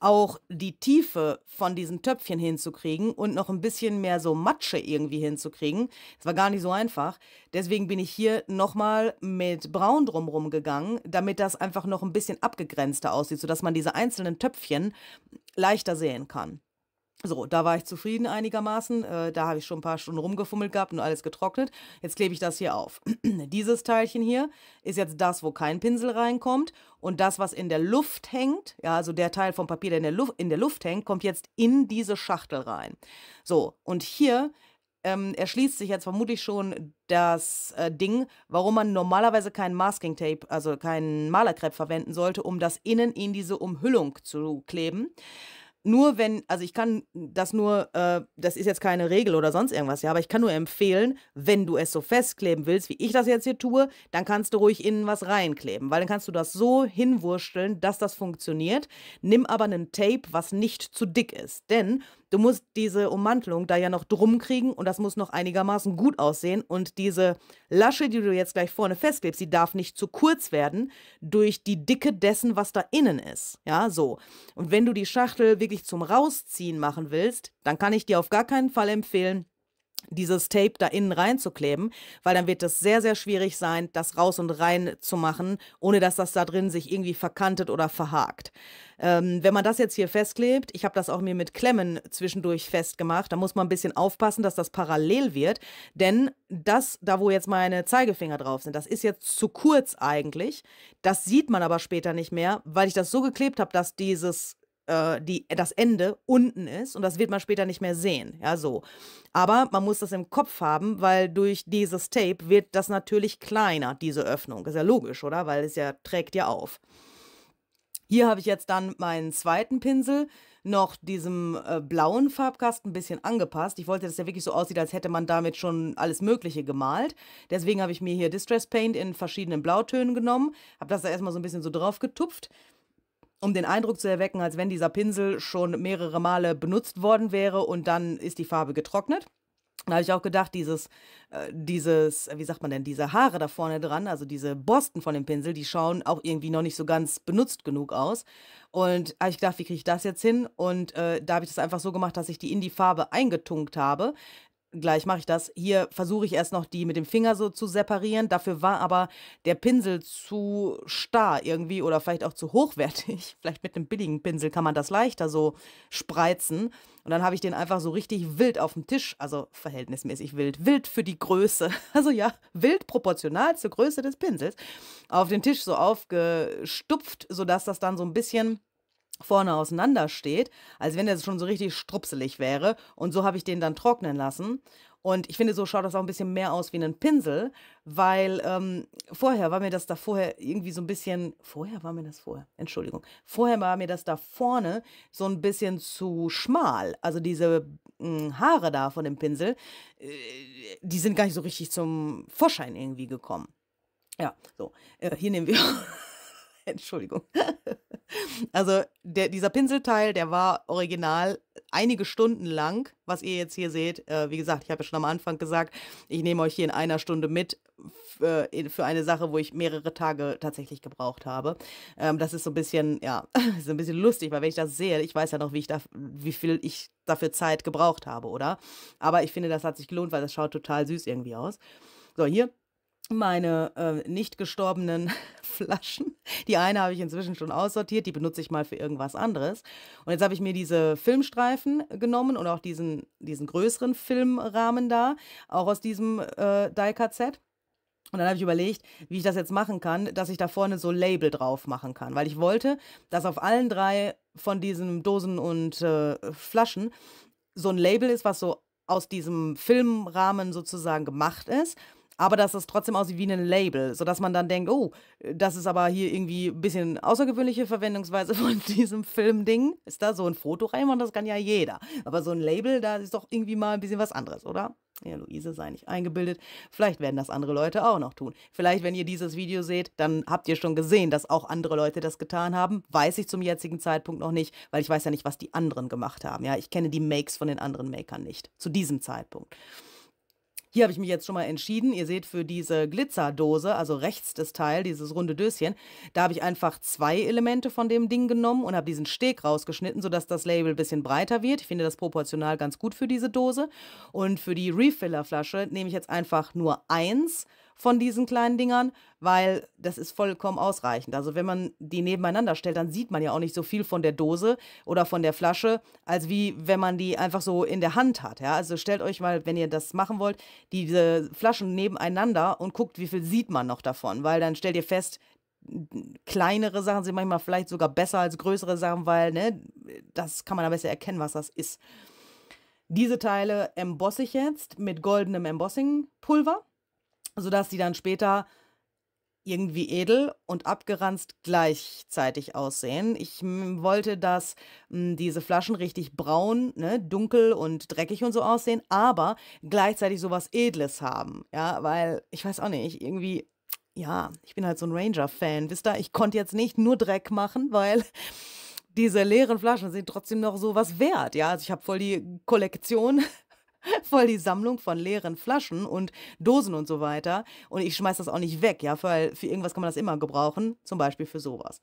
auch die Tiefe von diesen Töpfchen hinzukriegen und noch ein bisschen mehr so Matsche irgendwie hinzukriegen. Das war gar nicht so einfach. Deswegen bin ich hier nochmal mit Braun drumherum gegangen, damit das einfach noch ein bisschen abgegrenzter aussieht, sodass man diese einzelnen Töpfchen leichter sehen kann. So, da war ich zufrieden einigermaßen. Äh, da habe ich schon ein paar Stunden rumgefummelt gehabt und alles getrocknet. Jetzt klebe ich das hier auf. Dieses Teilchen hier ist jetzt das, wo kein Pinsel reinkommt. Und das, was in der Luft hängt, ja, also der Teil vom Papier, der in der Luft, in der Luft hängt, kommt jetzt in diese Schachtel rein. So, und hier ähm, erschließt sich jetzt vermutlich schon das äh, Ding, warum man normalerweise kein Masking Tape, also keinen Malerkrepp verwenden sollte, um das innen in diese Umhüllung zu kleben nur wenn, also ich kann das nur, äh, das ist jetzt keine Regel oder sonst irgendwas, ja, aber ich kann nur empfehlen, wenn du es so festkleben willst, wie ich das jetzt hier tue, dann kannst du ruhig innen was reinkleben, weil dann kannst du das so hinwursteln, dass das funktioniert. Nimm aber einen Tape, was nicht zu dick ist, denn du musst diese Ummantelung da ja noch drum kriegen und das muss noch einigermaßen gut aussehen. Und diese Lasche, die du jetzt gleich vorne festklebst, die darf nicht zu kurz werden durch die Dicke dessen, was da innen ist. Ja, so. Und wenn du die Schachtel wirklich zum Rausziehen machen willst, dann kann ich dir auf gar keinen Fall empfehlen, dieses Tape da innen reinzukleben, weil dann wird es sehr, sehr schwierig sein, das raus und rein zu machen, ohne dass das da drin sich irgendwie verkantet oder verhakt. Ähm, wenn man das jetzt hier festklebt, ich habe das auch mir mit Klemmen zwischendurch festgemacht, da muss man ein bisschen aufpassen, dass das parallel wird, denn das, da wo jetzt meine Zeigefinger drauf sind, das ist jetzt zu kurz eigentlich. Das sieht man aber später nicht mehr, weil ich das so geklebt habe, dass dieses äh, die, das Ende unten ist und das wird man später nicht mehr sehen. Ja, so. Aber man muss das im Kopf haben, weil durch dieses Tape wird das natürlich kleiner, diese Öffnung. Ist ja logisch, oder? Weil es ja trägt ja auf. Hier habe ich jetzt dann meinen zweiten Pinsel noch diesem äh, blauen Farbkasten ein bisschen angepasst. Ich wollte, dass der wirklich so aussieht, als hätte man damit schon alles Mögliche gemalt. Deswegen habe ich mir hier Distress Paint in verschiedenen Blautönen genommen, habe das da erstmal so ein bisschen so drauf getupft um den Eindruck zu erwecken, als wenn dieser Pinsel schon mehrere Male benutzt worden wäre und dann ist die Farbe getrocknet. Da habe ich auch gedacht, dieses, äh, dieses, wie sagt man denn, diese Haare da vorne dran, also diese Borsten von dem Pinsel, die schauen auch irgendwie noch nicht so ganz benutzt genug aus. Und habe ich gedacht, wie kriege ich das jetzt hin? Und äh, da habe ich das einfach so gemacht, dass ich die in die Farbe eingetunkt habe gleich mache ich das. Hier versuche ich erst noch die mit dem Finger so zu separieren. Dafür war aber der Pinsel zu starr irgendwie oder vielleicht auch zu hochwertig. Vielleicht mit einem billigen Pinsel kann man das leichter so spreizen. Und dann habe ich den einfach so richtig wild auf dem Tisch, also verhältnismäßig wild, wild für die Größe, also ja, wild proportional zur Größe des Pinsels, auf den Tisch so aufgestupft, sodass das dann so ein bisschen vorne auseinander steht, als wenn er schon so richtig strupselig wäre. Und so habe ich den dann trocknen lassen. Und ich finde, so schaut das auch ein bisschen mehr aus wie ein Pinsel, weil ähm, vorher war mir das da vorher irgendwie so ein bisschen, vorher war mir das vorher, Entschuldigung, vorher war mir das da vorne so ein bisschen zu schmal. Also diese mh, hm, Haare da von dem Pinsel, äh, die sind gar nicht so richtig zum Vorschein irgendwie gekommen. Ja, so, äh, hier nehmen wir Entschuldigung. Also der, dieser Pinselteil, der war original einige Stunden lang, was ihr jetzt hier seht. Äh, wie gesagt, ich habe ja schon am Anfang gesagt, ich nehme euch hier in einer Stunde mit für, äh, für eine Sache, wo ich mehrere Tage tatsächlich gebraucht habe. Ähm, das ist so ein bisschen, ja, so ein bisschen lustig, weil wenn ich das sehe, ich weiß ja noch, wie, ich da, wie viel ich dafür Zeit gebraucht habe, oder? Aber ich finde, das hat sich gelohnt, weil das schaut total süß irgendwie aus. So, hier meine äh, nicht gestorbenen Flaschen. Die eine habe ich inzwischen schon aussortiert, die benutze ich mal für irgendwas anderes. Und jetzt habe ich mir diese Filmstreifen genommen und auch diesen, diesen größeren Filmrahmen da, auch aus diesem äh, Die-Cut-Set. Und dann habe ich überlegt, wie ich das jetzt machen kann, dass ich da vorne so Label drauf machen kann. Weil ich wollte, dass auf allen drei von diesen Dosen und äh, Flaschen so ein Label ist, was so aus diesem Filmrahmen sozusagen gemacht ist aber dass es trotzdem aussieht wie ein Label, sodass man dann denkt, oh, das ist aber hier irgendwie ein bisschen außergewöhnliche Verwendungsweise von diesem Filmding. Ist da so ein Foto reinmachen, das kann ja jeder. Aber so ein Label, da ist doch irgendwie mal ein bisschen was anderes, oder? Ja, Luise, sei nicht eingebildet. Vielleicht werden das andere Leute auch noch tun. Vielleicht, wenn ihr dieses Video seht, dann habt ihr schon gesehen, dass auch andere Leute das getan haben. Weiß ich zum jetzigen Zeitpunkt noch nicht, weil ich weiß ja nicht, was die anderen gemacht haben. Ja, ich kenne die Makes von den anderen Makern nicht. Zu diesem Zeitpunkt. Hier habe ich mich jetzt schon mal entschieden. Ihr seht für diese Glitzerdose, also rechts das Teil, dieses runde Döschen, da habe ich einfach zwei Elemente von dem Ding genommen und habe diesen Steg rausgeschnitten, sodass das Label ein bisschen breiter wird. Ich finde das proportional ganz gut für diese Dose. Und für die Refiller-Flasche nehme ich jetzt einfach nur eins von diesen kleinen Dingern, weil das ist vollkommen ausreichend. Also wenn man die nebeneinander stellt, dann sieht man ja auch nicht so viel von der Dose oder von der Flasche, als wie wenn man die einfach so in der Hand hat. Ja? Also stellt euch mal, wenn ihr das machen wollt, diese Flaschen nebeneinander und guckt, wie viel sieht man noch davon, weil dann stellt ihr fest, kleinere Sachen sind manchmal vielleicht sogar besser als größere Sachen, weil ne, das kann man da besser erkennen, was das ist. Diese Teile embosse ich jetzt mit goldenem Embossing-Pulver sodass die dann später irgendwie edel und abgeranzt gleichzeitig aussehen. Ich wollte, dass mh, diese Flaschen richtig braun, ne, dunkel und dreckig und so aussehen, aber gleichzeitig sowas Edles haben. Ja, weil ich weiß auch nicht, irgendwie, ja, ich bin halt so ein Ranger-Fan. Wisst ihr, ich konnte jetzt nicht nur Dreck machen, weil diese leeren Flaschen sind trotzdem noch so was wert. Ja, also ich habe voll die Kollektion voll die Sammlung von leeren Flaschen und Dosen und so weiter. Und ich schmeiß das auch nicht weg, ja, weil für irgendwas kann man das immer gebrauchen, zum Beispiel für sowas.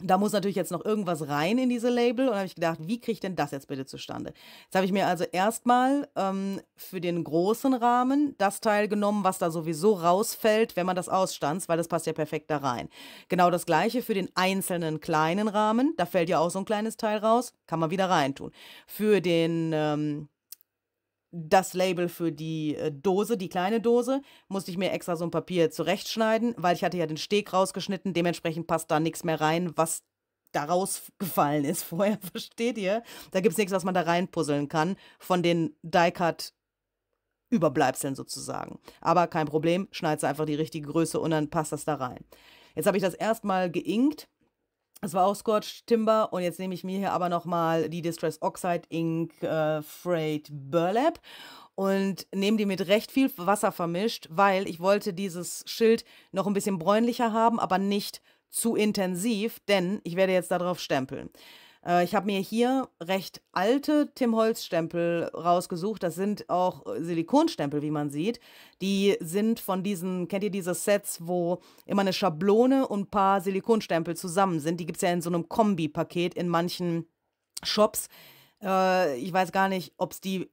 Da muss natürlich jetzt noch irgendwas rein in diese Label und habe ich gedacht, wie kriege ich denn das jetzt bitte zustande? Jetzt habe ich mir also erstmal ähm, für den großen Rahmen das Teil genommen, was da sowieso rausfällt, wenn man das ausstanzt, weil das passt ja perfekt da rein. Genau das gleiche für den einzelnen kleinen Rahmen, da fällt ja auch so ein kleines Teil raus, kann man wieder reintun. Für den ähm, das Label für die äh, Dose, die kleine Dose, musste ich mir extra so ein Papier zurechtschneiden, weil ich hatte ja den Steg rausgeschnitten, dementsprechend passt da nichts mehr rein, was da rausgefallen ist vorher, versteht ihr? Da gibt es nichts, was man da reinpuzzeln kann von den Die-Cut Überbleibseln sozusagen. Aber kein Problem, schneidest einfach die richtige Größe und dann passt das da rein. Jetzt habe ich das erstmal geinkt es war auch Scorched Timber und jetzt nehme ich mir hier aber nochmal die Distress Oxide Ink äh, Freight Burlap und nehme die mit recht viel Wasser vermischt, weil ich wollte dieses Schild noch ein bisschen bräunlicher haben, aber nicht zu intensiv, denn ich werde jetzt darauf stempeln. Äh, ich habe mir hier recht alte Tim Holz Stempel rausgesucht. Das sind auch Silikonstempel, wie man sieht. Die sind von diesen, kennt ihr diese Sets, wo immer eine Schablone und ein paar Silikonstempel zusammen sind? Die gibt es ja in so einem Kombi-Paket in manchen Shops. Äh, ich weiß gar nicht, ob es die,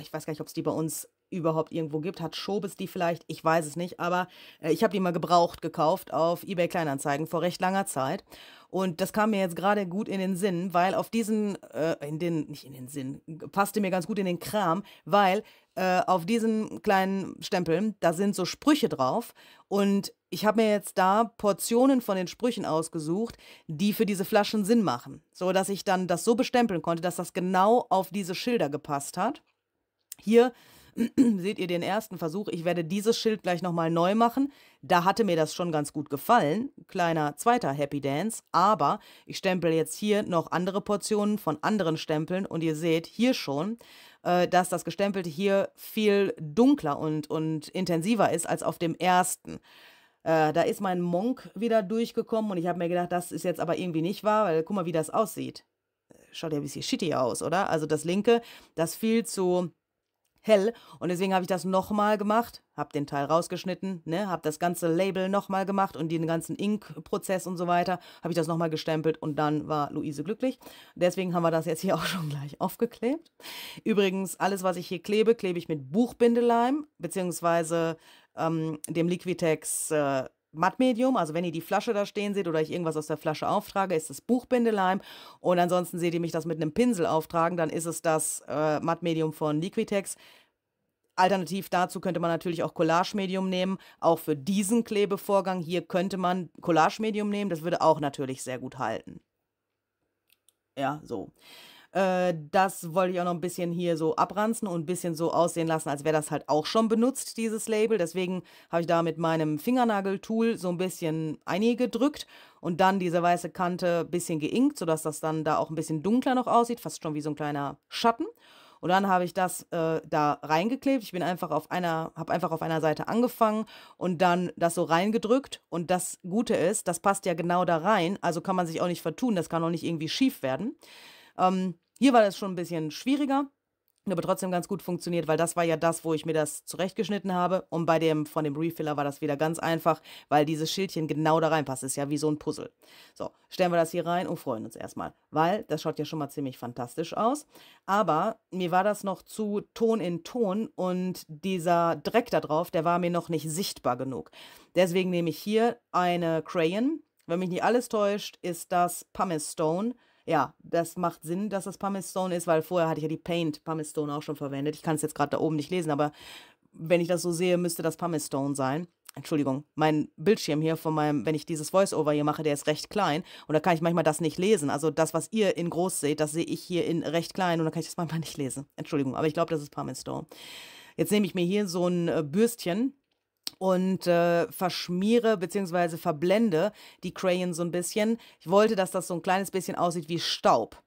ich weiß gar nicht, ob es die bei uns überhaupt irgendwo gibt. Hat Schobes die vielleicht? Ich weiß es nicht. Aber äh, ich habe die mal gebraucht gekauft auf eBay Kleinanzeigen vor recht langer Zeit. Und das kam mir jetzt gerade gut in den Sinn, weil auf diesen, äh, in den, nicht in den Sinn, passte mir ganz gut in den Kram, weil äh, auf diesen kleinen Stempeln, da sind so Sprüche drauf. Und ich habe mir jetzt da Portionen von den Sprüchen ausgesucht, die für diese Flaschen Sinn machen. So dass ich dann das so bestempeln konnte, dass das genau auf diese Schilder gepasst hat. Hier seht ihr den ersten Versuch. Ich werde dieses Schild gleich nochmal neu machen. Da hatte mir das schon ganz gut gefallen. Kleiner zweiter Happy Dance. Aber ich stempel jetzt hier noch andere Portionen von anderen Stempeln. Und ihr seht hier schon, äh, dass das Gestempelte hier viel dunkler und, und intensiver ist als auf dem ersten. Äh, da ist mein Monk wieder durchgekommen und ich habe mir gedacht, das ist jetzt aber irgendwie nicht wahr, weil guck mal, wie das aussieht. Schaut ja ein bisschen shitty aus, oder? Also das linke, das viel zu hell und deswegen habe ich das nochmal gemacht, habe den Teil rausgeschnitten, ne, habe das ganze Label nochmal gemacht und den ganzen Ink-Prozess und so weiter, habe ich das nochmal gestempelt und dann war Luise glücklich. Deswegen haben wir das jetzt hier auch schon gleich aufgeklebt. Übrigens, alles, was ich hier klebe, klebe ich mit Buchbindeleim, beziehungsweise ähm, dem Liquitex äh, Mattmedium. Also wenn ihr die Flasche da stehen seht oder ich irgendwas aus der Flasche auftrage, ist es Buchbindeleim. Und ansonsten seht ihr mich das mit einem Pinsel auftragen, dann ist es das äh, Mattmedium von Liquitex. Alternativ dazu könnte man natürlich auch Collage-Medium nehmen. Auch für diesen Klebevorgang hier könnte man Collage-Medium nehmen. Das würde auch natürlich sehr gut halten. Ja, so. Äh, das wollte ich auch noch ein bisschen hier so abranzen und ein bisschen so aussehen lassen, als wäre das halt auch schon benutzt, dieses Label. Deswegen habe ich da mit meinem Fingernageltool so ein bisschen eingedrückt und dann diese weiße Kante ein bisschen geinkt, sodass das dann da auch ein bisschen dunkler noch aussieht, fast schon wie so ein kleiner Schatten. Und dann habe ich das äh, da reingeklebt. Ich bin einfach auf einer, habe einfach auf einer Seite angefangen und dann das so reingedrückt. Und das Gute ist, das passt ja genau da rein. Also kann man sich auch nicht vertun. Das kann auch nicht irgendwie schief werden. Ähm, hier war das schon ein bisschen schwieriger, aber trotzdem ganz gut funktioniert, weil das war ja das, wo ich mir das zurechtgeschnitten habe. Und bei dem von dem Refiller war das wieder ganz einfach, weil dieses Schildchen genau da reinpasst. Ist ja wie so ein Puzzle. So, stellen wir das hier rein und freuen uns erstmal, weil das schaut ja schon mal ziemlich fantastisch aus. Aber mir war das noch zu Ton in Ton und dieser Dreck da drauf, der war mir noch nicht sichtbar genug. Deswegen nehme ich hier eine Crayon. Wenn mich nicht alles täuscht, ist das Pumice Stone ja, das macht Sinn, dass das Pumice ist, weil vorher hatte ich ja die Paint Pumice auch schon verwendet. Ich kann es jetzt gerade da oben nicht lesen, aber wenn ich das so sehe, müsste das Pumice sein. Entschuldigung, mein Bildschirm hier von meinem, wenn ich dieses Voice-Over hier mache, der ist recht klein und da kann ich manchmal das nicht lesen. Also das, was ihr in groß seht, das sehe ich hier in recht klein und da kann ich das manchmal nicht lesen. Entschuldigung, aber ich glaube, das ist Pumice. Jetzt nehme ich mir hier so ein äh, Bürstchen und äh, verschmiere bzw. verblende die Crayon so ein bisschen. Ich wollte, dass das so ein kleines bisschen aussieht wie Staub.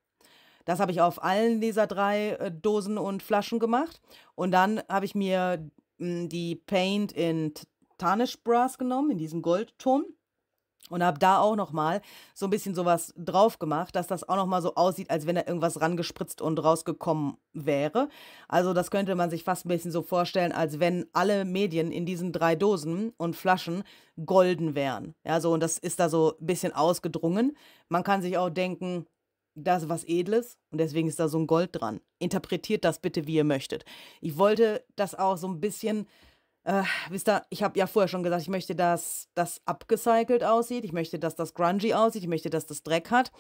Das habe ich auf allen dieser drei äh, Dosen und Flaschen gemacht. Und dann habe ich mir mh, hm, die Paint in Tarnish Brass genommen, in diesem Goldton und habe da auch noch mal so ein bisschen sowas drauf gemacht, dass das auch noch mal so aussieht, als wenn da irgendwas rangespritzt und rausgekommen wäre. Also das könnte man sich fast ein bisschen so vorstellen, als wenn alle Medien in diesen drei Dosen und Flaschen golden wären. Ja, so und das ist da so ein bisschen ausgedrungen. Man kann sich auch denken, das ist was Edles und deswegen ist da so ein Gold dran. Interpretiert das bitte, wie ihr möchtet. Ich wollte das auch so ein bisschen äh, wisst ihr, ich habe ja vorher schon gesagt, ich möchte, dass das abgecycelt aussieht. Ich möchte, dass das grungy aussieht. Ich möchte, dass das Dreck hat.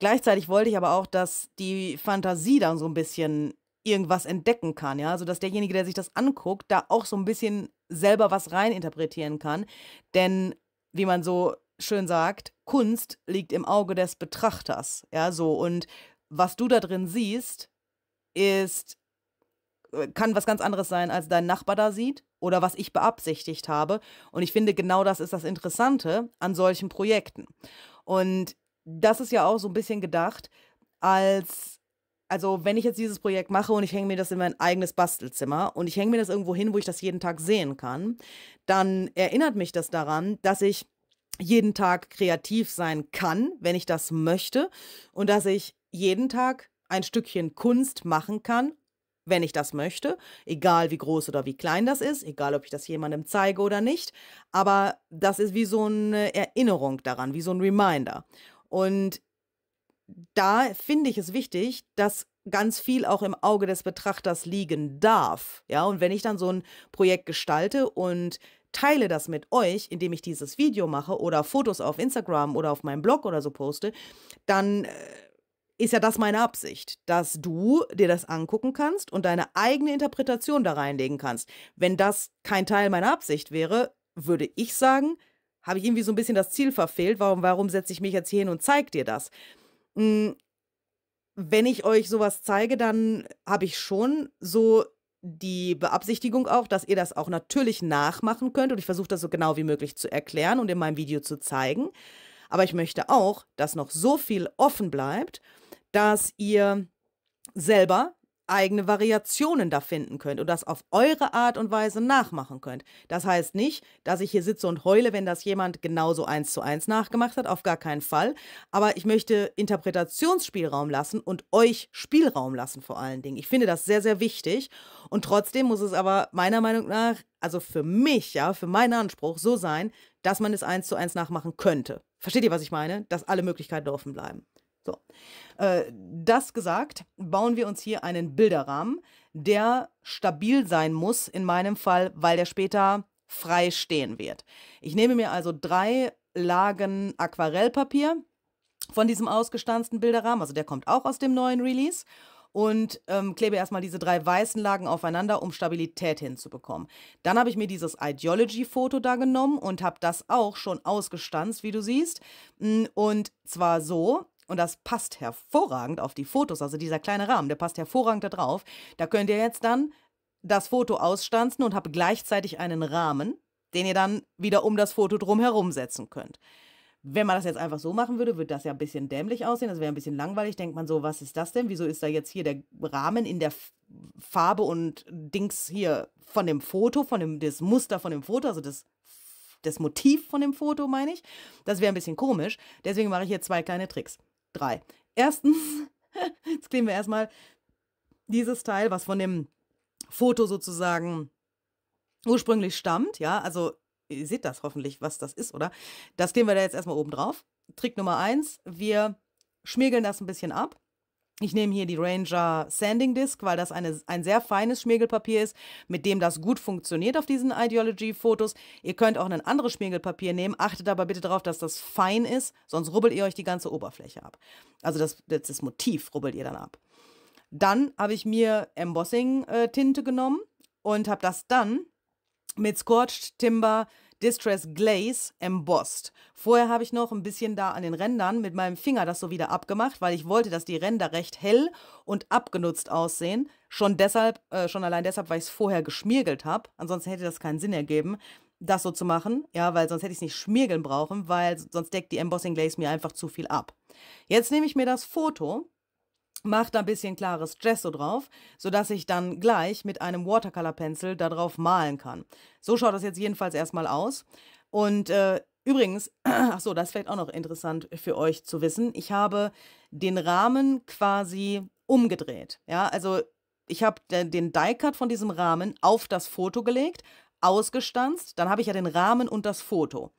Gleichzeitig wollte ich aber auch, dass die Fantasie dann so ein bisschen irgendwas entdecken kann, ja, also dass derjenige, der sich das anguckt, da auch so ein bisschen selber was reininterpretieren kann, denn wie man so schön sagt, Kunst liegt im Auge des Betrachters, ja, so und was du da drin siehst, ist kann was ganz anderes sein, als dein Nachbar da sieht oder was ich beabsichtigt habe. Und ich finde, genau das ist das Interessante an solchen Projekten. Und das ist ja auch so ein bisschen gedacht, als, also wenn ich jetzt dieses Projekt mache und ich hänge mir das in mein eigenes Bastelzimmer und ich hänge mir das irgendwo hin, wo ich das jeden Tag sehen kann, dann erinnert mich das daran, dass ich jeden Tag kreativ sein kann, wenn ich das möchte und dass ich jeden Tag ein Stückchen Kunst machen kann wenn ich das möchte, egal wie groß oder wie klein das ist, egal ob ich das jemandem zeige oder nicht. Aber das ist wie so eine Erinnerung daran, wie so ein Reminder. Und da finde ich es wichtig, dass ganz viel auch im Auge des Betrachters liegen darf. Ja, und wenn ich dann so ein Projekt gestalte und teile das mit euch, indem ich dieses Video mache oder Fotos auf Instagram oder auf meinem Blog oder so poste, dann äh, ist ja das meine Absicht, dass du dir das angucken kannst und deine eigene Interpretation da reinlegen kannst. Wenn das kein Teil meiner Absicht wäre, würde ich sagen, habe ich irgendwie so ein bisschen das Ziel verfehlt. Warum, warum setze ich mich jetzt hier hin und zeige dir das? Hm, wenn ich euch sowas zeige, dann habe ich schon so die Beabsichtigung auch, dass ihr das auch natürlich nachmachen könnt und ich versuche das so genau wie möglich zu erklären und in meinem Video zu zeigen. Aber ich möchte auch, dass noch so viel offen bleibt, dass ihr selber eigene Variationen da finden könnt und das auf eure Art und Weise nachmachen könnt. Das heißt nicht, dass ich hier sitze und heule, wenn das jemand genauso eins zu eins nachgemacht hat, auf gar keinen Fall. Aber ich möchte Interpretationsspielraum lassen und euch Spielraum lassen vor allen Dingen. Ich finde das sehr, sehr wichtig und trotzdem muss es aber meiner Meinung nach, also für mich, ja, für meinen Anspruch so sein, dass man es eins zu eins nachmachen könnte. Versteht ihr, was ich meine? Dass alle Möglichkeiten offen bleiben. So, äh, das gesagt, bauen wir uns hier einen Bilderrahmen, der stabil sein muss, in meinem Fall, weil der später frei stehen wird. Ich nehme mir also drei Lagen Aquarellpapier von diesem ausgestanzten Bilderrahmen, also der kommt auch aus dem neuen Release und ähm, klebe erstmal diese drei weißen Lagen aufeinander, um Stabilität hinzubekommen. Dann habe ich mir dieses Ideology-Foto da genommen und habe das auch schon ausgestanzt, wie du siehst. Mm, und zwar so, und das passt hervorragend auf die Fotos. Also dieser kleine Rahmen, der passt hervorragend da drauf. Da könnt ihr jetzt dann das Foto ausstanzen und habt gleichzeitig einen Rahmen, den ihr dann wieder um das Foto drumherum setzen könnt. Wenn man das jetzt einfach so machen würde, würde das ja ein bisschen dämlich aussehen. Das wäre ein bisschen langweilig. Denkt man so, was ist das denn? Wieso ist da jetzt hier der Rahmen in der Farbe und Dings hier von dem Foto, von dem das Muster von dem Foto, also das, das Motiv von dem Foto, meine ich? Das wäre ein bisschen komisch. Deswegen mache ich hier zwei kleine Tricks drei. Erstens, jetzt kleben wir erstmal dieses Teil, was von dem Foto sozusagen ursprünglich stammt, ja, also ihr seht das hoffentlich, was das ist, oder? Das kleben wir da jetzt erstmal oben drauf. Trick Nummer eins, wir schmirgeln das ein bisschen ab. Ich nehme hier die Ranger Sanding Disc, weil das eine, ein sehr feines Schmirgelpapier ist, mit dem das gut funktioniert auf diesen Ideology-Fotos. Ihr könnt auch ein anderes Schmirgelpapier nehmen. Achtet aber bitte darauf, dass das fein ist, sonst rubbelt ihr euch die ganze Oberfläche ab. Also das, das Motiv rubbelt ihr dann ab. Dann habe ich mir Embossing-Tinte genommen und habe das dann mit Scorched Timber Distress Glaze embossed. Vorher habe ich noch ein bisschen da an den Rändern mit meinem Finger das so wieder abgemacht, weil ich wollte, dass die Ränder recht hell und abgenutzt aussehen. Schon deshalb, äh, schon allein deshalb, weil ich es vorher geschmiergelt habe. Ansonsten hätte das keinen Sinn ergeben, das so zu machen. Ja, weil sonst hätte ich es nicht schmiergeln brauchen, weil sonst deckt die Embossing Glaze mir einfach zu viel ab. Jetzt nehme ich mir das Foto mache da ein bisschen klares Gesso drauf, sodass ich dann gleich mit einem Watercolor Pencil darauf malen kann. So schaut das jetzt jedenfalls erstmal aus. Und äh, übrigens, ach so, das ist vielleicht auch noch interessant für euch zu wissen. Ich habe den Rahmen quasi umgedreht. Ja, also ich habe den Die-Cut von diesem Rahmen auf das Foto gelegt, ausgestanzt, dann habe ich ja den Rahmen und das Foto.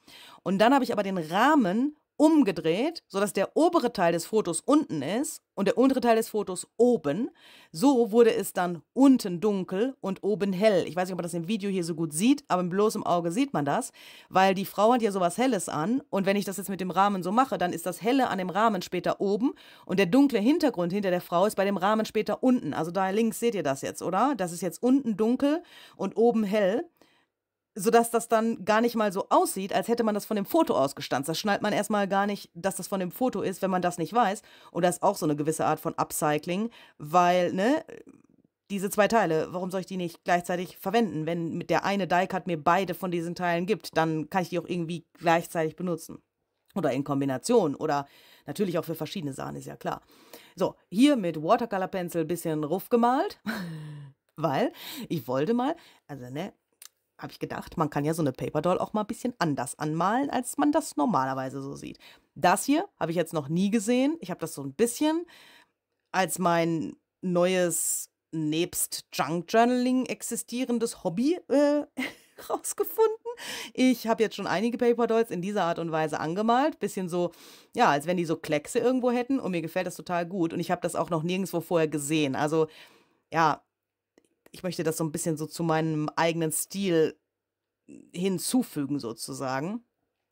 Und dann habe ich aber den Rahmen umgedreht, sodass der obere Teil des Fotos unten ist und der untere Teil des Fotos oben. So wurde es dann unten dunkel und oben hell. Ich weiß nicht, ob man das im Video hier so gut sieht, aber mit bloßem Auge sieht man das, weil die Frau hat ja sowas Helles an und wenn ich das jetzt mit dem Rahmen so mache, dann ist das Helle an dem Rahmen später oben und der dunkle Hintergrund hinter der Frau ist bei dem Rahmen später unten. Also da links seht ihr das jetzt, oder? Das ist jetzt unten dunkel und oben hell sodass das dann gar nicht mal so aussieht, als hätte man das von dem Foto ausgestanzt. Das schnallt man erstmal gar nicht, dass das von dem Foto ist, wenn man das nicht weiß. Und das ist auch so eine gewisse Art von Upcycling, weil, ne, diese zwei Teile, warum soll ich die nicht gleichzeitig verwenden? Wenn mit der eine Die-Cut mir beide von diesen Teilen gibt, dann kann ich die auch irgendwie gleichzeitig benutzen. Oder in Kombination oder natürlich auch für verschiedene Sachen, ist ja klar. So, hier mit Watercolor Pencil bisschen ruff gemalt, weil ich wollte mal, also ne, habe ich gedacht, man kann ja so eine Paperdoll auch mal ein bisschen anders anmalen, als man das normalerweise so sieht. Das hier habe ich jetzt noch nie gesehen. Ich habe das so ein bisschen als mein neues nebst Junk Journaling existierendes Hobby äh, rausgefunden. Ich habe jetzt schon einige Paperdolls in dieser Art und Weise angemalt. Bisschen so, ja, als wenn die so Kleckse irgendwo hätten. Und mir gefällt das total gut. Und ich habe das auch noch nirgendwo vorher gesehen. Also, ja, ich möchte das so ein bisschen so zu meinem eigenen Stil hinzufügen, sozusagen.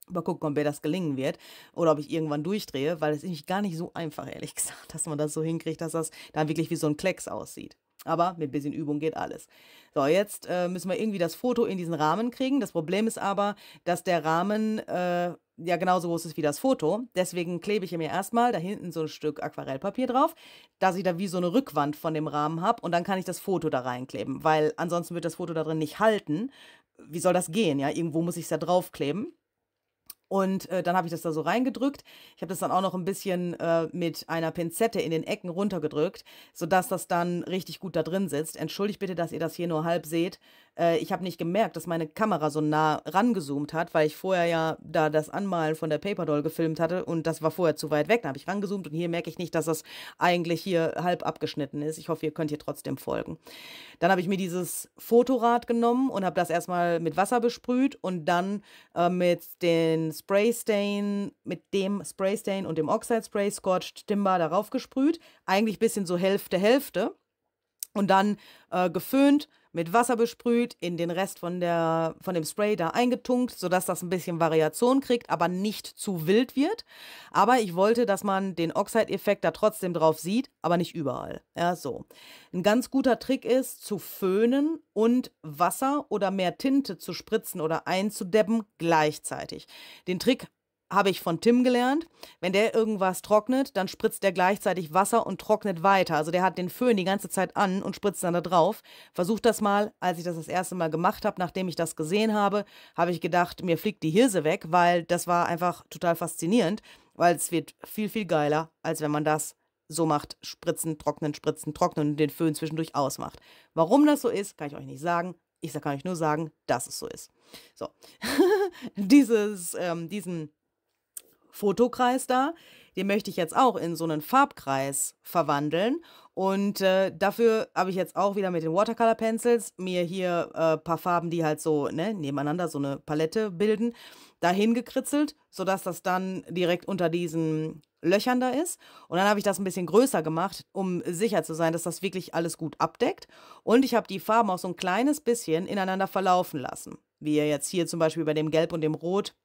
Mal gucken, ob mir das gelingen wird oder ob ich irgendwann durchdrehe, weil es ist nämlich gar nicht so einfach, ehrlich gesagt, dass man das so hinkriegt, dass das dann wirklich wie so ein Klecks aussieht. Aber mit ein bisschen Übung geht alles. So, jetzt äh, müssen wir irgendwie das Foto in diesen Rahmen kriegen. Das Problem ist aber, dass der Rahmen äh, ja genauso groß ist wie das Foto. Deswegen klebe ich mir erstmal da hinten so ein Stück Aquarellpapier drauf, dass ich da wie so eine Rückwand von dem Rahmen habe und dann kann ich das Foto da reinkleben, weil ansonsten wird das Foto da drin nicht halten. Wie soll das gehen? Ja, irgendwo muss ich es ja draufkleben. Und äh, dann habe ich das da so reingedrückt. Ich habe das dann auch noch ein bisschen äh, mit einer Pinzette in den Ecken runtergedrückt, sodass das dann richtig gut da drin sitzt. Entschuldigt bitte, dass ihr das hier nur halb seht. Äh, ich habe nicht gemerkt, dass meine Kamera so nah rangezoomt hat, weil ich vorher ja da das Anmalen von der Paperdoll gefilmt hatte und das war vorher zu weit weg. Da habe ich rangezoomt und hier merke ich nicht, dass das eigentlich hier halb abgeschnitten ist. Ich hoffe, ihr könnt hier trotzdem folgen. Dann habe ich mir dieses Fotorad genommen und habe das erstmal mit Wasser besprüht und dann äh, mit den Spraystain, mit dem Spraystain und dem Oxide Spray Scorched Timber darauf gesprüht. Eigentlich ein bisschen so Hälfte, Hälfte. Und dann äh, geföhnt mit Wasser besprüht, in den Rest von, der, von dem Spray da eingetunkt, sodass das ein bisschen Variation kriegt, aber nicht zu wild wird. Aber ich wollte, dass man den Oxide-Effekt da trotzdem drauf sieht, aber nicht überall. Ja, so. Ein ganz guter Trick ist, zu föhnen und Wasser oder mehr Tinte zu spritzen oder einzudebben gleichzeitig. Den Trick habe ich von Tim gelernt. Wenn der irgendwas trocknet, dann spritzt der gleichzeitig Wasser und trocknet weiter. Also der hat den Föhn die ganze Zeit an und spritzt dann da drauf. Versucht das mal. Als ich das das erste Mal gemacht habe, nachdem ich das gesehen habe, habe ich gedacht, mir fliegt die Hirse weg, weil das war einfach total faszinierend, weil es wird viel, viel geiler, als wenn man das so macht, spritzen, trocknen, spritzen, trocknen und den Föhn zwischendurch ausmacht. Warum das so ist, kann ich euch nicht sagen. Ich kann euch nur sagen, dass es so ist. So, Dieses, ähm, diesen Fotokreis da. Den möchte ich jetzt auch in so einen Farbkreis verwandeln. Und äh, dafür habe ich jetzt auch wieder mit den Watercolor Pencils mir hier ein äh, paar Farben, die halt so ne, nebeneinander so eine Palette bilden, dahin gekritzelt, sodass das dann direkt unter diesen Löchern da ist. Und dann habe ich das ein bisschen größer gemacht, um sicher zu sein, dass das wirklich alles gut abdeckt. Und ich habe die Farben auch so ein kleines bisschen ineinander verlaufen lassen. Wie ihr jetzt hier zum Beispiel bei dem Gelb und dem Rot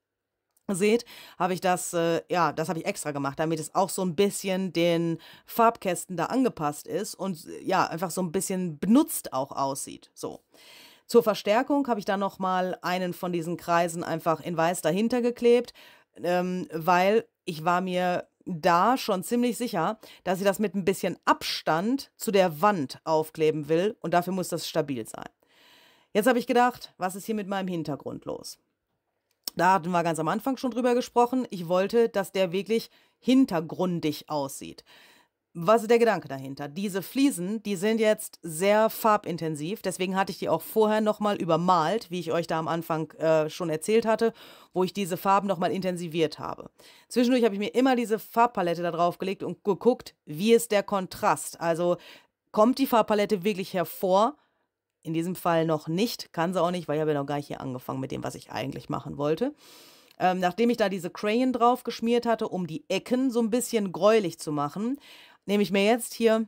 seht, habe ich das, äh, ja, das habe ich extra gemacht, damit es auch so ein bisschen den Farbkästen da angepasst ist und ja, einfach so ein bisschen benutzt auch aussieht. So. Zur Verstärkung habe ich dann nochmal einen von diesen Kreisen einfach in weiß dahinter geklebt, ähm, weil ich war mir da schon ziemlich sicher, dass ich das mit ein bisschen Abstand zu der Wand aufkleben will und dafür muss das stabil sein. Jetzt habe ich gedacht, was ist hier mit meinem Hintergrund los? Da hatten wir ganz am Anfang schon drüber gesprochen. Ich wollte, dass der wirklich hintergrundig aussieht. Was ist der Gedanke dahinter? Diese Fliesen, die sind jetzt sehr farbintensiv, deswegen hatte ich die auch vorher nochmal übermalt, wie ich euch da am Anfang äh, schon erzählt hatte, wo ich diese Farben nochmal intensiviert habe. Zwischendurch habe ich mir immer diese Farbpalette da drauf gelegt und geguckt, wie ist der Kontrast? Also kommt die Farbpalette wirklich hervor in diesem Fall noch nicht, kann sie auch nicht, weil ich habe ja noch gar nicht hier angefangen mit dem, was ich eigentlich machen wollte. Ähm, nachdem ich da diese Crayon drauf geschmiert hatte, um die Ecken so ein bisschen gräulich zu machen, nehme ich mir jetzt hier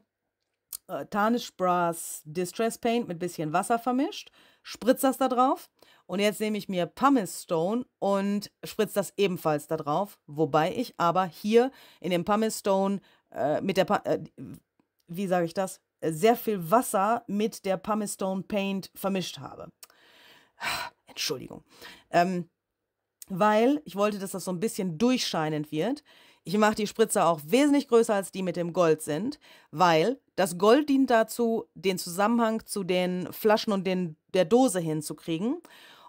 äh, Tarnish Brass Distress Paint mit bisschen Wasser vermischt, spritze das da drauf und jetzt nehme ich mir Pumice Stone und spritze das ebenfalls da drauf, wobei ich aber hier in dem Pumice Stone äh, mit der, pa äh, wie sage ich das, sehr viel Wasser mit der Pumice Stone Paint vermischt habe. Entschuldigung. Ähm, weil ich wollte, dass das so ein bisschen durchscheinend wird. Ich mache die Spritzer auch wesentlich größer als die mit dem Gold sind, weil das Gold dient dazu, den Zusammenhang zu den Flaschen und den, der Dose hinzukriegen.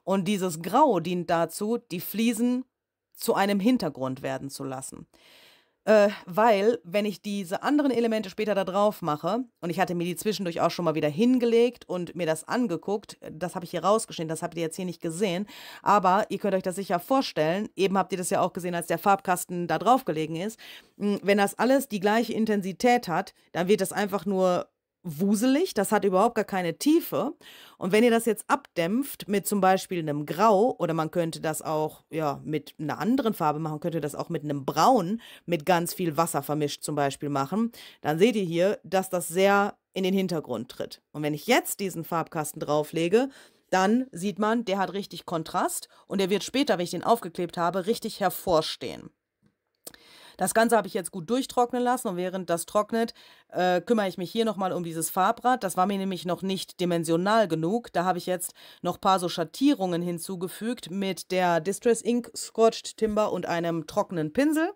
Und dieses Grau dient dazu, die Fliesen zu einem Hintergrund werden zu lassen. Äh, weil, wenn ich diese anderen Elemente später da drauf mache, und ich hatte mir die zwischendurch auch schon mal wieder hingelegt und mir das angeguckt, das habe ich hier rausgeschnitten, das habt ihr jetzt hier nicht gesehen, aber ihr könnt euch das sicher vorstellen, eben habt ihr das ja auch gesehen, als der Farbkasten da drauf gelegen ist, wenn das alles die gleiche Intensität hat, dann wird das einfach nur wuselig, das hat überhaupt gar keine Tiefe. Und wenn ihr das jetzt abdämpft mit zum Beispiel einem Grau oder man könnte das auch ja, mit einer anderen Farbe machen, könnte das auch mit einem Braun mit ganz viel Wasser vermischt zum Beispiel machen, dann seht ihr hier, dass das sehr in den Hintergrund tritt. Und wenn ich jetzt diesen Farbkasten drauflege, dann sieht man, der hat richtig Kontrast und der wird später, wenn ich den aufgeklebt habe, richtig hervorstehen. Das Ganze habe ich jetzt gut durchtrocknen lassen und während das trocknet, äh, kümmere ich mich hier nochmal um dieses Farbrad. Das war mir nämlich noch nicht dimensional genug. Da habe ich jetzt noch ein paar so Schattierungen hinzugefügt mit der Distress Ink Scorched Timber und einem trockenen Pinsel.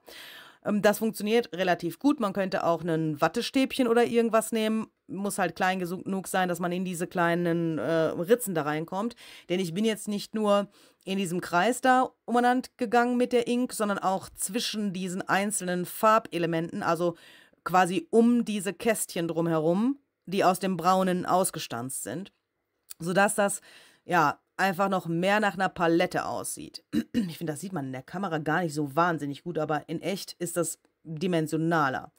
Ähm, das funktioniert relativ gut. Man könnte auch ein Wattestäbchen oder irgendwas nehmen. Muss halt klein genug sein, dass man in diese kleinen äh, Ritzen da reinkommt. Denn ich bin jetzt nicht nur in diesem Kreis da umeinander gegangen mit der Ink, sondern auch zwischen diesen einzelnen Farbelementen, also quasi um diese Kästchen drumherum, die aus dem Braunen ausgestanzt sind, sodass das ja einfach noch mehr nach einer Palette aussieht. Ich finde, das sieht man in der Kamera gar nicht so wahnsinnig gut, aber in echt ist das dimensionaler.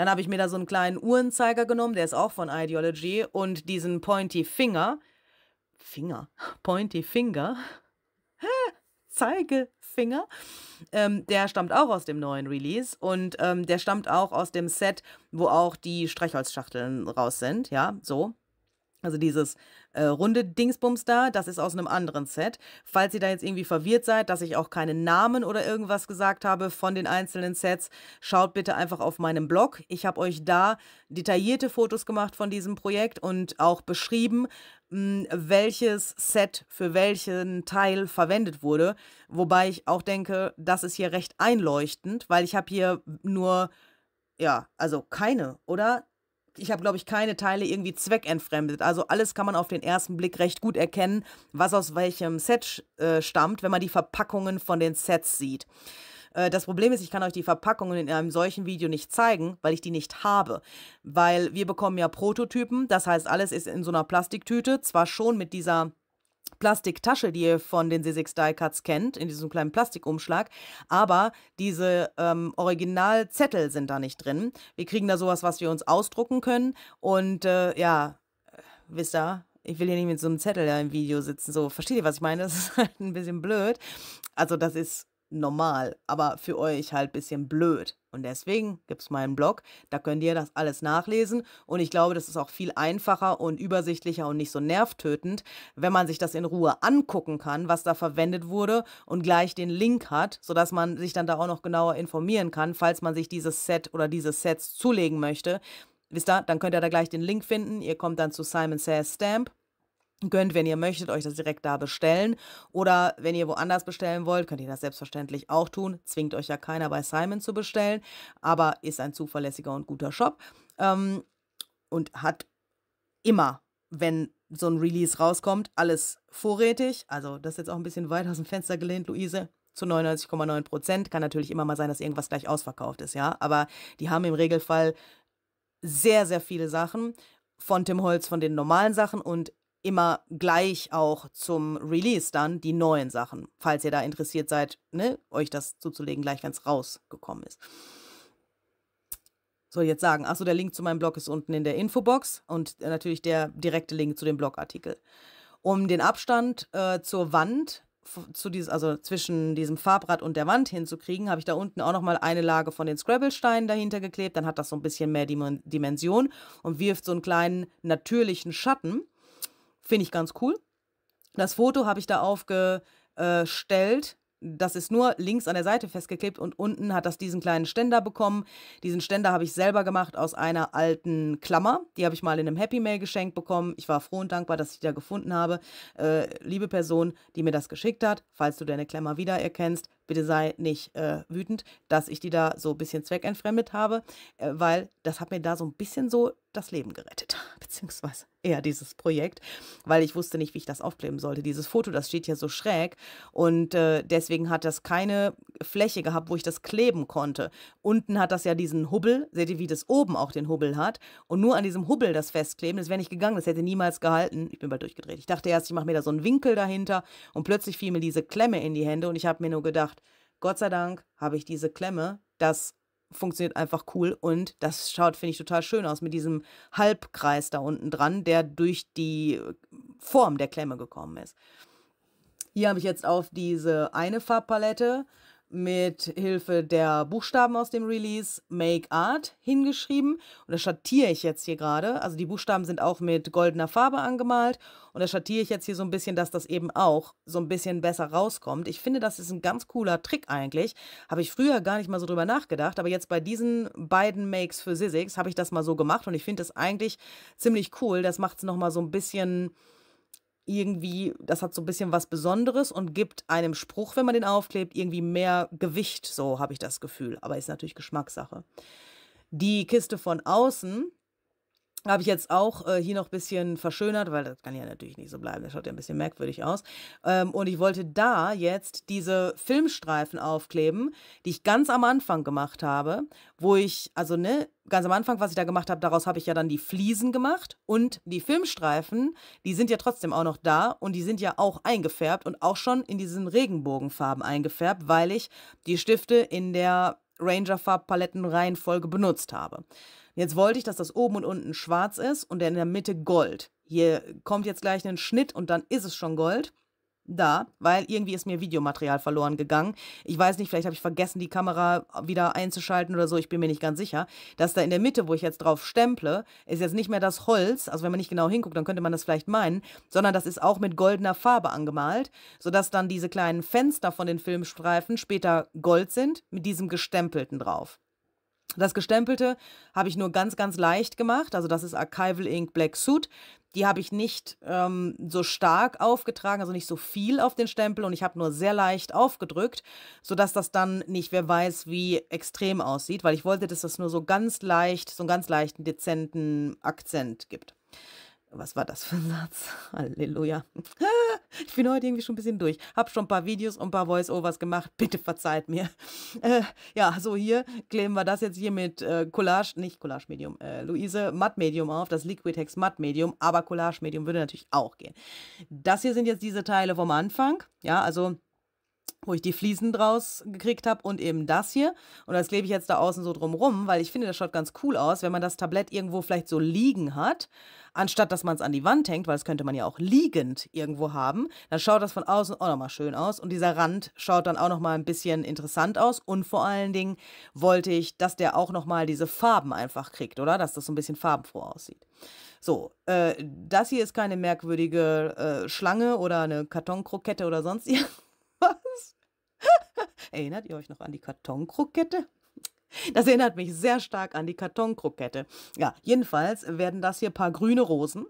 Dann habe ich mir da so einen kleinen Uhrenzeiger genommen, der ist auch von Ideology und diesen Pointy Finger, Finger, Pointy Finger, Zeigefinger. Ähm, der stammt auch aus dem neuen Release und ähm, der stammt auch aus dem Set, wo auch die Streichholzschachteln raus sind. Ja, so. Also dieses äh, runde Dingsbums da, das ist aus einem anderen Set. Falls ihr da jetzt irgendwie verwirrt seid, dass ich auch keinen Namen oder irgendwas gesagt habe von den einzelnen Sets, schaut bitte einfach auf meinem Blog. Ich habe euch da detaillierte Fotos gemacht von diesem Projekt und auch beschrieben, mh, welches Set für welchen Teil verwendet wurde. Wobei ich auch denke, das ist hier recht einleuchtend, weil ich habe hier nur, ja, also keine, oder? Ich habe, glaube ich, keine Teile irgendwie zweckentfremdet. Also alles kann man auf den ersten Blick recht gut erkennen, was aus welchem Set äh, stammt, wenn man die Verpackungen von den Sets sieht. Äh, das Problem ist, ich kann euch die Verpackungen in einem solchen Video nicht zeigen, weil ich die nicht habe. Weil wir bekommen ja Prototypen, das heißt, alles ist in so einer Plastiktüte, zwar schon mit dieser Plastiktasche, die ihr von den C6 Die Cuts kennt, in diesem kleinen Plastikumschlag. Aber diese ähm, Originalzettel sind da nicht drin. Wir kriegen da sowas, was wir uns ausdrucken können. Und äh, ja, wisst ihr, ich will hier nicht mit so einem Zettel da im Video sitzen. So, versteht ihr, was ich meine? Das ist halt ein bisschen blöd. Also, das ist normal, aber für euch halt ein bisschen blöd. Und deswegen gibt es meinen Blog, da könnt ihr das alles nachlesen. Und ich glaube, das ist auch viel einfacher und übersichtlicher und nicht so nervtötend, wenn man sich das in Ruhe angucken kann, was da verwendet wurde und gleich den Link hat, sodass man sich dann da auch noch genauer informieren kann, falls man sich dieses Set oder diese Sets zulegen möchte. Wisst ihr, dann könnt ihr da gleich den Link finden. Ihr kommt dann zu Simon Says Stamp könnt, wenn ihr möchtet, euch das direkt da bestellen. Oder wenn ihr woanders bestellen wollt, könnt ihr das selbstverständlich auch tun. Zwingt euch ja keiner bei Simon zu bestellen, aber ist ein zuverlässiger und guter Shop. Ähm, und hat immer, wenn so ein Release rauskommt, alles vorrätig. Also das ist jetzt auch ein bisschen weit aus dem Fenster gelehnt, Luise. Zu 99,9 Prozent. Kann natürlich immer mal sein, dass irgendwas gleich ausverkauft ist, ja. Aber die haben im Regelfall sehr, sehr viele Sachen von Tim Holz, von den normalen Sachen und immer gleich auch zum Release dann die neuen Sachen, falls ihr da interessiert seid, ne, euch das zuzulegen, gleich wenn es rausgekommen ist. Soll ich jetzt sagen, achso, der Link zu meinem Blog ist unten in der Infobox und natürlich der direkte Link zu dem Blogartikel. Um den Abstand äh, zur Wand, zu dieses, also zwischen diesem Farbrad und der Wand hinzukriegen, habe ich da unten auch nochmal eine Lage von den Scrabble-Steinen dahinter geklebt. Dann hat das so ein bisschen mehr Dimension und wirft so einen kleinen natürlichen Schatten. Finde ich ganz cool. Das Foto habe ich da aufgestellt. Das ist nur links an der Seite festgeklebt und unten hat das diesen kleinen Ständer bekommen. Diesen Ständer habe ich selber gemacht aus einer alten Klammer. Die habe ich mal in einem Happy Mail geschenkt bekommen. Ich war froh und dankbar, dass ich die da gefunden habe. Äh, liebe Person, die mir das geschickt hat, falls du deine Klammer wiedererkennst, bitte sei nicht äh, wütend, dass ich die da so ein bisschen zweckentfremdet habe, äh, weil das hat mir da so ein bisschen so das Leben gerettet, beziehungsweise eher dieses Projekt, weil ich wusste nicht, wie ich das aufkleben sollte. Dieses Foto, das steht ja so schräg und äh, deswegen hat das keine Fläche gehabt, wo ich das kleben konnte. Unten hat das ja diesen Hubbel, seht ihr, wie das oben auch den Hubbel hat und nur an diesem Hubbel das festkleben, das wäre nicht gegangen, das hätte niemals gehalten. Ich bin bald durchgedreht. Ich dachte erst, ich mache mir da so einen Winkel dahinter und plötzlich fiel mir diese Klemme in die Hände und ich habe mir nur gedacht, Gott sei Dank habe ich diese Klemme, das funktioniert einfach cool und das schaut, finde ich, total schön aus mit diesem Halbkreis da unten dran, der durch die Form der Klemme gekommen ist. Hier habe ich jetzt auf diese eine Farbpalette mit Hilfe der Buchstaben aus dem Release Make Art hingeschrieben. Und das schattiere ich jetzt hier gerade. Also die Buchstaben sind auch mit goldener Farbe angemalt. Und das schattiere ich jetzt hier so ein bisschen, dass das eben auch so ein bisschen besser rauskommt. Ich finde, das ist ein ganz cooler Trick eigentlich. Habe ich früher gar nicht mal so drüber nachgedacht. Aber jetzt bei diesen beiden Makes für Sizzix habe ich das mal so gemacht. Und ich finde das eigentlich ziemlich cool. Das macht es nochmal so ein bisschen irgendwie, das hat so ein bisschen was Besonderes und gibt einem Spruch, wenn man den aufklebt, irgendwie mehr Gewicht, so habe ich das Gefühl. Aber ist natürlich Geschmackssache. Die Kiste von außen habe ich jetzt auch äh, hier noch ein bisschen verschönert, weil das kann ja natürlich nicht so bleiben. Das schaut ja ein bisschen merkwürdig aus. Ähm, und ich wollte da jetzt diese Filmstreifen aufkleben, die ich ganz am Anfang gemacht habe, wo ich, also ne, ganz am Anfang, was ich da gemacht habe, daraus habe ich ja dann die Fliesen gemacht und die Filmstreifen, die sind ja trotzdem auch noch da und die sind ja auch eingefärbt und auch schon in diesen Regenbogenfarben eingefärbt, weil ich die Stifte in der Ranger-Farbpalettenreihenfolge benutzt habe. Jetzt wollte ich, dass das oben und unten schwarz ist und in der Mitte Gold. Hier kommt jetzt gleich ein Schnitt und dann ist es schon Gold. Da, weil irgendwie ist mir Videomaterial verloren gegangen. Ich weiß nicht, vielleicht habe ich vergessen, die Kamera wieder einzuschalten oder so. Ich bin mir nicht ganz sicher. Dass da in der Mitte, wo ich jetzt drauf stemple, ist jetzt nicht mehr das Holz. Also wenn man nicht genau hinguckt, dann könnte man das vielleicht meinen. Sondern das ist auch mit goldener Farbe angemalt, sodass dann diese kleinen Fenster von den Filmstreifen später Gold sind mit diesem gestempelten drauf. Das Gestempelte habe ich nur ganz, ganz leicht gemacht. Also das ist Archival Ink Black Suit. Die habe ich nicht ähm, so stark aufgetragen, also nicht so viel auf den Stempel und ich habe nur sehr leicht aufgedrückt, sodass das dann nicht, wer weiß, wie extrem aussieht, weil ich wollte, dass das nur so ganz leicht, so einen ganz leichten, dezenten Akzent gibt. Was war das für ein Satz? Halleluja. Ich bin heute irgendwie schon ein bisschen durch. Hab schon ein paar Videos und ein paar Voice-Overs gemacht. Bitte verzeiht mir. Äh, ja, so hier kleben wir das jetzt hier mit äh, Collage, nicht Collage Medium, äh, Luise Matt Medium auf, das Liquitex Matt Medium, aber Collage Medium würde natürlich auch gehen. Das hier sind jetzt diese Teile vom Anfang. Ja, also wo ich die Fliesen draus gekriegt habe und eben das hier. Und das klebe ich jetzt da außen so drumrum, weil ich finde, das schaut ganz cool aus, wenn man das Tablett irgendwo vielleicht so liegen hat, anstatt dass man es an die Wand hängt, weil das könnte man ja auch liegend irgendwo haben. Dann schaut das von außen auch nochmal schön aus und dieser Rand schaut dann auch nochmal ein bisschen interessant aus und vor allen Dingen wollte ich, dass der auch nochmal diese Farben einfach kriegt, oder? Dass das so ein bisschen farbenfroh aussieht. So, äh, das hier ist keine merkwürdige äh, Schlange oder eine Kartonkrokette oder sonst irgendwas. Was? Erinnert ihr euch noch an die Kartonkrokette? Das erinnert mich sehr stark an die Kartonkrokette. Ja, jedenfalls werden das hier paar grüne Rosen.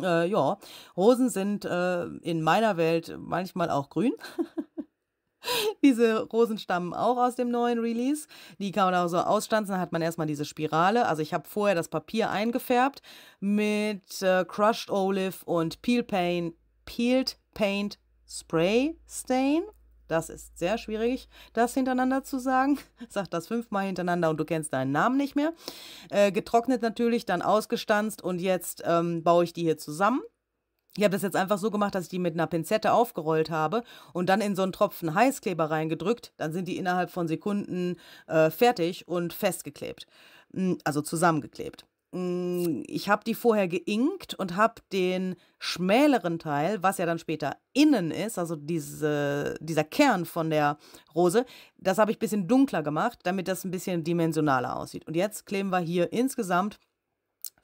Äh, ja, Rosen sind äh, in meiner Welt manchmal auch grün. diese Rosen stammen auch aus dem neuen Release. Die kann man auch so ausstanzen. Dann hat man erstmal diese Spirale. Also ich habe vorher das Papier eingefärbt mit äh, Crushed Olive und Peel Paint, Peeled Paint Spray Stain. Das ist sehr schwierig, das hintereinander zu sagen. Sag das fünfmal hintereinander und du kennst deinen Namen nicht mehr. Äh, getrocknet natürlich, dann ausgestanzt und jetzt ähm, baue ich die hier zusammen. Ich habe das jetzt einfach so gemacht, dass ich die mit einer Pinzette aufgerollt habe und dann in so einen Tropfen Heißkleber reingedrückt. Dann sind die innerhalb von Sekunden äh, fertig und festgeklebt. Hm, also zusammengeklebt. Hm, ich habe die vorher geinkt und habe den schmäleren Teil, was ja dann später innen ist, also diese, dieser Kern von der Rose, das habe ich ein bisschen dunkler gemacht, damit das ein bisschen dimensionaler aussieht. Und jetzt kleben wir hier insgesamt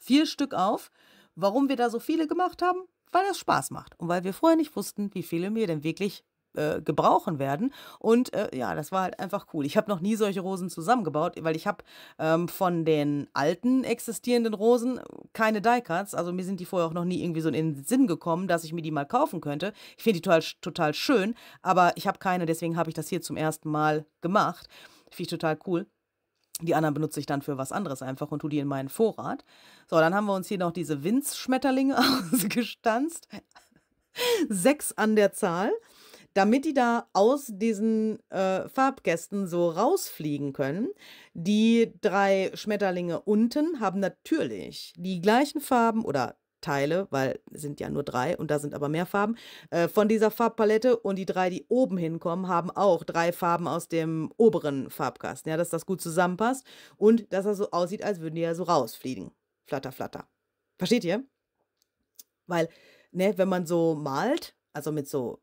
vier Stück auf. Warum wir da so viele gemacht haben? Weil das Spaß macht und weil wir vorher nicht wussten, wie viele wir denn wirklich äh, gebrauchen werden. Und äh, ja, das war halt einfach cool. Ich habe noch nie solche Rosen zusammengebaut, weil ich habe ähm, von den alten existierenden Rosen keine Die-Cuts. Also mir sind die vorher auch noch nie irgendwie so in den Sinn gekommen, dass ich mir die mal kaufen könnte. Ich finde die total, total schön, aber ich habe keine, deswegen habe ich das hier zum ersten Mal gemacht. Finde ich total cool. Die anderen benutze ich dann für was anderes einfach und tue die in meinen Vorrat. So, dann haben wir uns hier noch diese Winzschmetterlinge ausgestanzt. Sechs an der Zahl damit die da aus diesen äh, Farbgästen so rausfliegen können. Die drei Schmetterlinge unten haben natürlich die gleichen Farben oder Teile, weil es sind ja nur drei und da sind aber mehr Farben, äh, von dieser Farbpalette und die drei, die oben hinkommen, haben auch drei Farben aus dem oberen Farbkasten, ja, dass das gut zusammenpasst und dass das so aussieht, als würden die ja so rausfliegen. Flatter, flatter. Versteht ihr? Weil, ne, wenn man so malt also mit so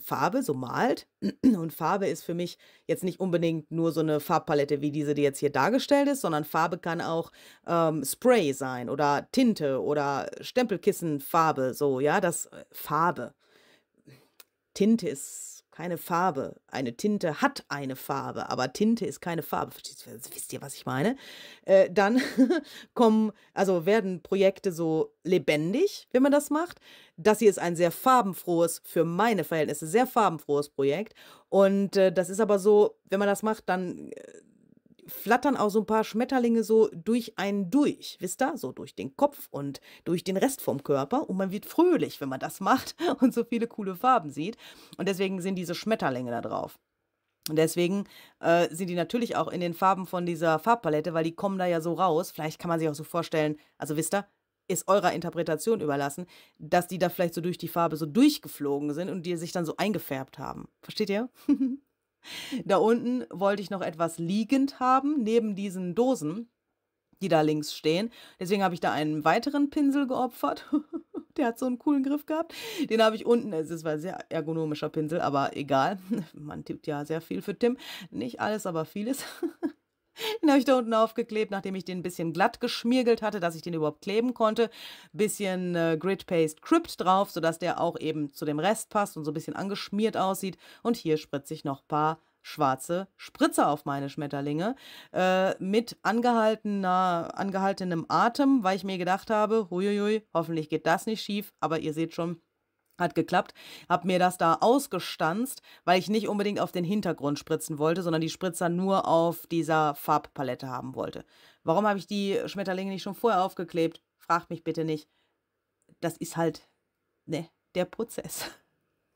Farbe, so malt. Und Farbe ist für mich jetzt nicht unbedingt nur so eine Farbpalette wie diese, die jetzt hier dargestellt ist, sondern Farbe kann auch ähm, Spray sein oder Tinte oder Stempelkissenfarbe, so, ja, das äh, Farbe. Tinte ist keine Farbe. Eine Tinte hat eine Farbe, aber Tinte ist keine Farbe. Wisst ihr, was ich meine? Äh, dann kommen, also werden Projekte so lebendig, wenn man das macht. Das hier ist ein sehr farbenfrohes, für meine Verhältnisse, sehr farbenfrohes Projekt. Und äh, das ist aber so, wenn man das macht, dann äh, flattern auch so ein paar Schmetterlinge so durch einen durch, wisst ihr? So durch den Kopf und durch den Rest vom Körper. Und man wird fröhlich, wenn man das macht und so viele coole Farben sieht. Und deswegen sind diese Schmetterlinge da drauf. Und deswegen äh, sind die natürlich auch in den Farben von dieser Farbpalette, weil die kommen da ja so raus. Vielleicht kann man sich auch so vorstellen, also wisst ihr, ist eurer Interpretation überlassen, dass die da vielleicht so durch die Farbe so durchgeflogen sind und die sich dann so eingefärbt haben. Versteht ihr? Da unten wollte ich noch etwas liegend haben, neben diesen Dosen, die da links stehen. Deswegen habe ich da einen weiteren Pinsel geopfert. Der hat so einen coolen Griff gehabt. Den habe ich unten, es war ein sehr ergonomischer Pinsel, aber egal. Man tippt ja sehr viel für Tim. Nicht alles, aber vieles. Den habe ich da unten aufgeklebt, nachdem ich den ein bisschen glatt geschmiergelt hatte, dass ich den überhaupt kleben konnte. Bisschen äh, Grit Paste Crypt drauf, sodass der auch eben zu dem Rest passt und so ein bisschen angeschmiert aussieht. Und hier spritze ich noch ein paar schwarze Spritzer auf meine Schmetterlinge äh, mit angehaltener, angehaltenem Atem, weil ich mir gedacht habe, huiuiui, hoffentlich geht das nicht schief, aber ihr seht schon, hat geklappt. Hab mir das da ausgestanzt, weil ich nicht unbedingt auf den Hintergrund spritzen wollte, sondern die Spritzer nur auf dieser Farbpalette haben wollte. Warum habe ich die Schmetterlinge nicht schon vorher aufgeklebt? Fragt mich bitte nicht. Das ist halt, ne, der Prozess.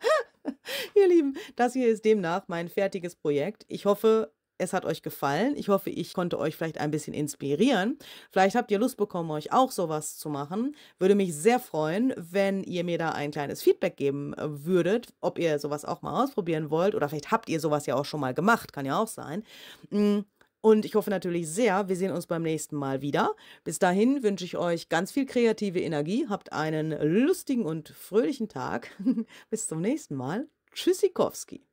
Ihr Lieben, das hier ist demnach mein fertiges Projekt. Ich hoffe, es hat euch gefallen. Ich hoffe, ich konnte euch vielleicht ein bisschen inspirieren. Vielleicht habt ihr Lust bekommen, euch auch sowas zu machen. Würde mich sehr freuen, wenn ihr mir da ein kleines Feedback geben äh, würdet, ob ihr sowas auch mal ausprobieren wollt. Oder vielleicht habt ihr sowas ja auch schon mal gemacht, kann ja auch sein. Mm, und ich hoffe natürlich sehr, wir sehen uns beim nächsten Mal wieder. Bis dahin wünsche ich euch ganz viel kreative Energie. Habt einen lustigen und fröhlichen Tag. Bis zum nächsten Mal. Tschüssikowski.